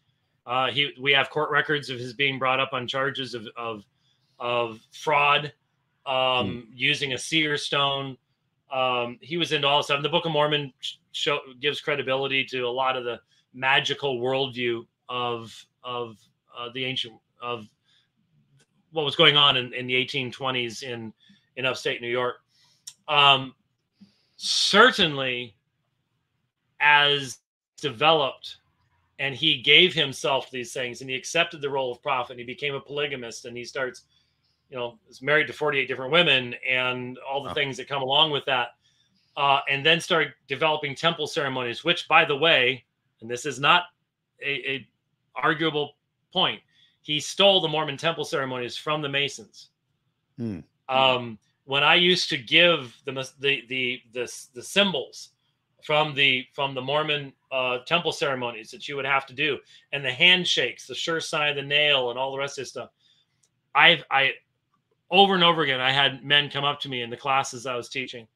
Uh, he we have court records of his being brought up on charges of of, of fraud, um, mm. using a seer stone. Um, he was into all this stuff. And the Book of Mormon show, gives credibility to a lot of the magical worldview of of uh, the ancient of what was going on in, in the 1820s in in upstate New York. Um, certainly, as developed and he gave himself these things and he accepted the role of prophet and he became a polygamist and he starts you know is married to 48 different women and all the things that come along with that uh, and then started developing temple ceremonies which by the way and this is not a, a arguable point he stole the mormon temple ceremonies from the masons hmm. um, when i used to give the the the the, the symbols from the from the Mormon uh, temple ceremonies that you would have to do, and the handshakes, the sure sign of the nail, and all the rest of this stuff. I've I over and over again, I had men come up to me in the classes I was teaching,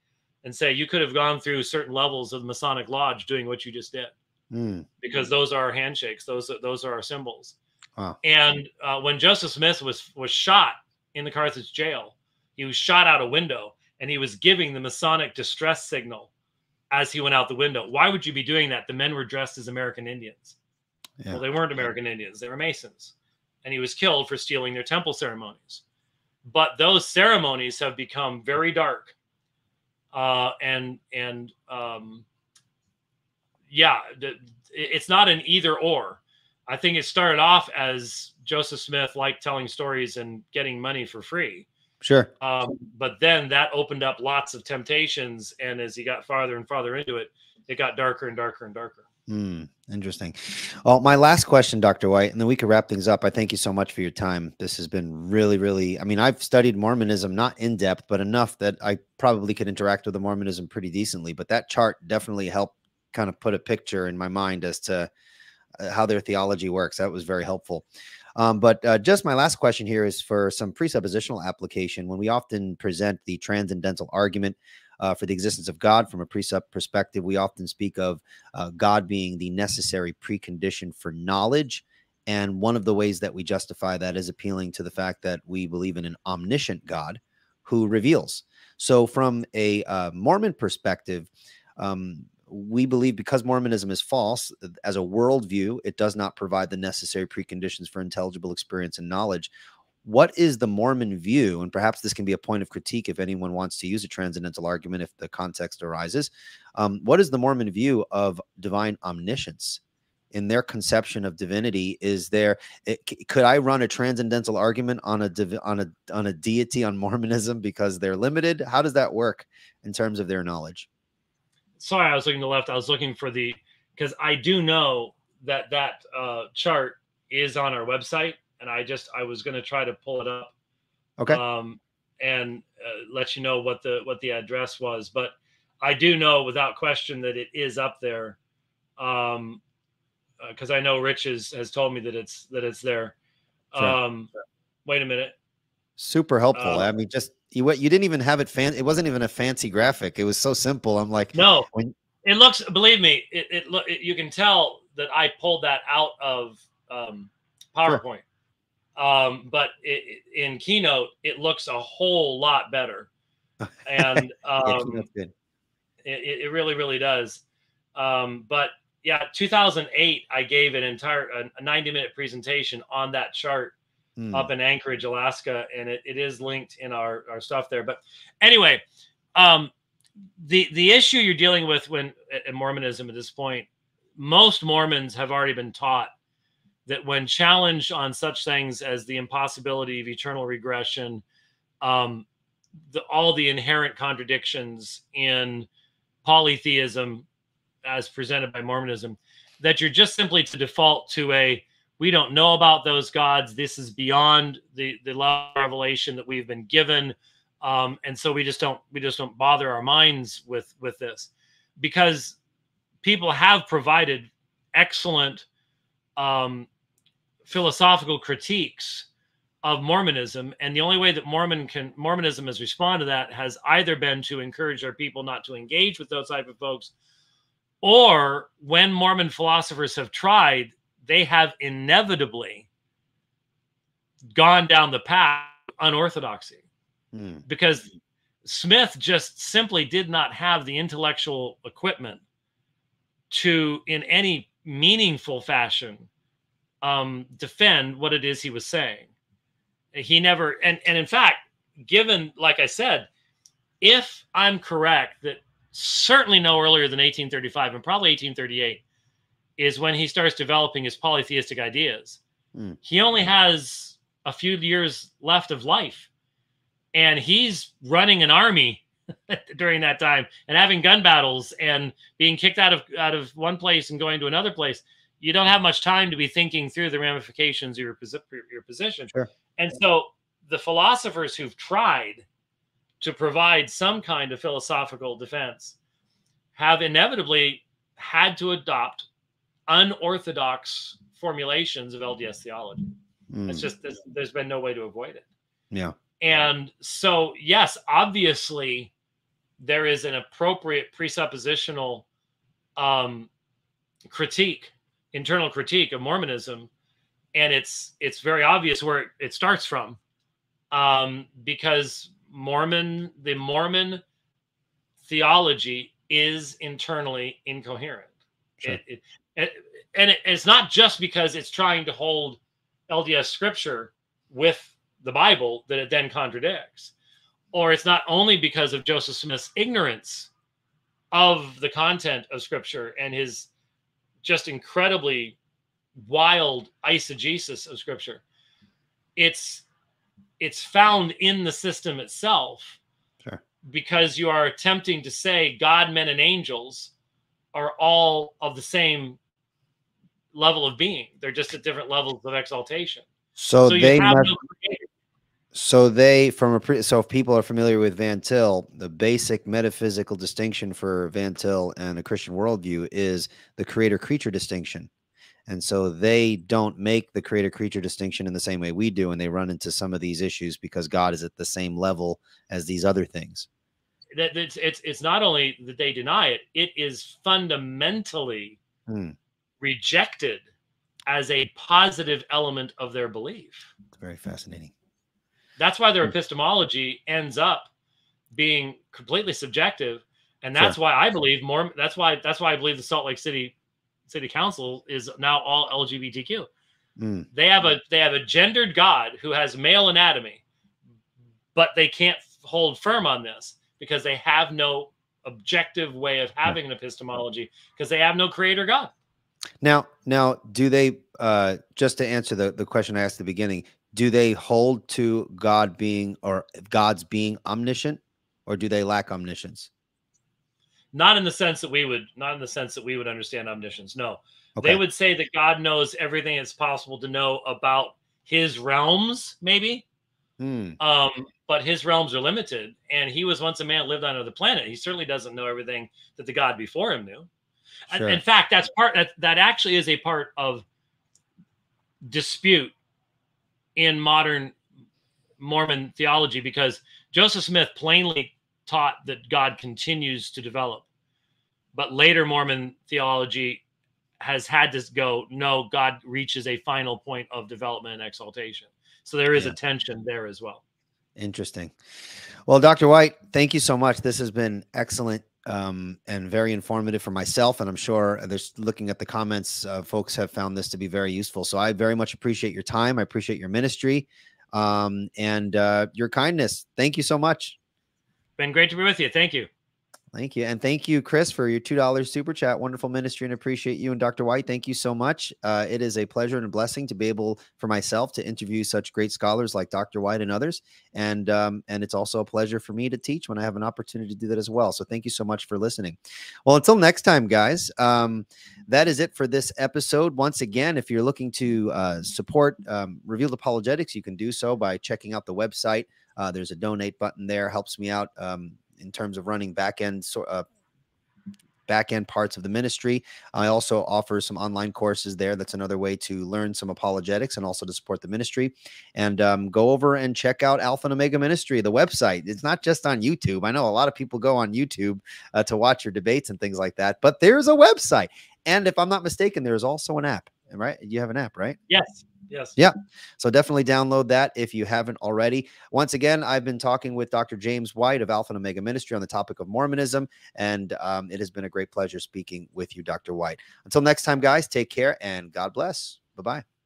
and say you could have gone through certain levels of the Masonic Lodge doing what you just did, Mm. because those are our handshakes. Those are, those are our symbols. Wow. And uh, when Joseph Smith was was shot in the Carthage jail, he was shot out a window, and he was giving the Masonic distress signal as he went out the window. Why would you be doing that? The men were dressed as American Indians. Yeah. Well, they weren't American Indians; they were Masons, and he was killed for stealing their temple ceremonies. But those ceremonies have become very dark, uh, and and um, yeah, the, it's not an either or. I think it started off as Joseph Smith liked telling stories and getting money for free. Sure. Um, but then that opened up lots of temptations, and as he got farther and farther into it, it got darker and darker and darker. Hmm. Interesting. Well, my last question, Dr. White, and then we can wrap things up. I thank you so much for your time. This has been really, really, I mean, I've studied Mormonism not in depth, but enough that I probably could interact with the Mormonism pretty decently. But that chart definitely helped kind of put a picture in my mind as to uh, how their theology works. That was very helpful. Um, but uh, just my last question here is for some presuppositional application. When we often present the transcendental argument uh, for the existence of God from a precept perspective, we often speak of uh, God being the necessary precondition for knowledge. And one of the ways that we justify that is appealing to the fact that we believe in an omniscient God who reveals. So, from a uh, Mormon perspective, um, we believe because Mormonism is false as a worldview, it does not provide the necessary preconditions for intelligible experience and knowledge. What is the Mormon view? And perhaps this can be a point of critique if anyone wants to use a transcendental argument if the context arises. Um, what is the Mormon view of divine omniscience? In their conception of divinity, is there? It, could I run a transcendental argument on a divi- on a on a deity on Mormonism because they're limited? How does that work in terms of their knowledge? Sorry, I was looking to the left. I was looking for the because I do know that that uh, chart is on our website, and I just I was going to try to pull it up. Okay. Um, and uh, let you know what the what the address was, but I do know without question that it is up there. Um, because I know Rich has, has told me that it's that it's there. Sure. Um, wait a minute. Super helpful. Uh, I mean, just you what you didn't even have it fan. It wasn't even a fancy graphic. It was so simple. I'm like, No, When- it looks. Believe me, it it, look. you can tell that I pulled that out of um, PowerPoint. Um, but it, in Keynote, it looks a whole lot better, and um, good. it, it really, really does. Um, but yeah, 2008, I gave an entire a 90 minute presentation on that chart Hmm. up in Anchorage, Alaska, and it, it is linked in our, our stuff there. But anyway, um, the the issue you're dealing with when in Mormonism at this point, most Mormons have already been taught that when challenged on such things as the impossibility of eternal regression, um, the, all the inherent contradictions in polytheism as presented by Mormonism, that you're just simply to default to a we don't know about those gods. This is beyond the the of revelation that we've been given, um, and so we just don't we just don't bother our minds with with this, because people have provided excellent um, philosophical critiques of Mormonism, and the only way that Mormon can Mormonism has responded to that has either been to encourage our people not to engage with those type of folks, or when Mormon philosophers have tried, they have inevitably gone down the path of unorthodoxy Hmm. because Smith just simply did not have the intellectual equipment to, in any meaningful fashion, um, defend what it is he was saying. He never, and and in fact, given, like I said, if I'm correct that certainly no earlier than 1835 and probably 1838 is when he starts developing his polytheistic ideas. Hmm. He only has a few years left of life and he's running an army during that time and having gun battles and being kicked out of out of one place and going to another place you don't have much time to be thinking through the ramifications of your, posi- your position Sure. and so the philosophers who've tried to provide some kind of philosophical defense have inevitably had to adopt unorthodox formulations of LDS theology. Hmm. It's just there's, there's been no way to avoid it. yeah. And so, yes, obviously, there is an appropriate presuppositional um, critique, internal critique of Mormonism, and it's it's very obvious where it, it starts from, um, because Mormon the Mormon theology is internally incoherent. Sure. It, it, and it's not just because it's trying to hold LDS scripture with the Bible that it then contradicts, or it's not only because of Joseph Smith's ignorance of the content of scripture and his just incredibly wild eisegesis of scripture. It's it's found in the system itself sure. because you are attempting to say God, men, and angels are all of the same level of being. They're just at different levels of exaltation. So, so they must, no so they from a pre, so if people are familiar with Van Til, the basic metaphysical distinction for Van Til and a Christian worldview is the creator creature distinction. And so they don't make the creator creature distinction in the same way we do. And they run into some of these issues because God is at the same level as these other things. That it's, it's, it's not only that they deny it, it is fundamentally hmm. Rejected as a positive element of their belief. It's very fascinating. That's why their hmm. epistemology ends up being completely subjective. And that's sure. why I believe more. That's why that's why I believe the Salt Lake City city council is now all LGBTQ. Mm. They have a they have a gendered God who has male anatomy, but they can't hold firm on this because they have no objective way of having an epistemology because they have no creator God. Now, now, do they uh, just to answer the the question I asked at the beginning? Do they hold to God being or God's being omniscient, or do they lack omniscience? not in the sense that we would not in the sense that we would understand omniscience no okay. they would say that god knows everything it's possible to know about his realms maybe hmm. um, but his realms are limited and he was once a man lived on another planet he certainly doesn't know everything that the god before him knew sure. in fact that's part that, that actually is a part of dispute in modern mormon theology because joseph smith plainly taught that God continues to develop. But later Mormon theology has had to go, no, God reaches a final point of development and exaltation. So there is yeah. a tension there as well. Interesting. Well, Dr. White, thank you so much. This has been excellent um, and very informative for myself. And I'm sure there's looking at the comments, uh, folks have found this to be very useful. So I very much appreciate your time. I appreciate your ministry um, and uh, your kindness. Thank you so much. Been great to be with you. Thank you. Thank you. And thank you, Chris, for your $2 super chat. Wonderful ministry and appreciate you. And Dr. White, thank you so much. Uh, it is a pleasure and a blessing to be able for myself to interview such great scholars like Dr. White and others. And, um, and it's also a pleasure for me to teach when I have an opportunity to do that as well. So thank you so much for listening. Well, until next time, guys, um, that is it for this episode. Once again, if you're looking to uh, support um, Revealed Apologetics, you can do so by checking out the website. Uh, there's a donate button there, helps me out um, in terms of running back end uh, back end parts of the ministry. I also offer some online courses there. That's another way to learn some apologetics and also to support the ministry. And um, go over and check out Alpha and Omega Ministry, the website. It's not just on YouTube. I know a lot of people go on YouTube uh, to watch your debates and things like that, but there's a website. And if I'm not mistaken, there's also an app, right? You have an app, right? Yes. Yes. Yeah. So definitely download that if you haven't already. Once again, I've been talking with Dr. James White of Alpha and Omega Ministry on the topic of Mormonism, and um, it has been a great pleasure speaking with you, Dr. White. Until next time, guys, take care and God bless. Bye bye.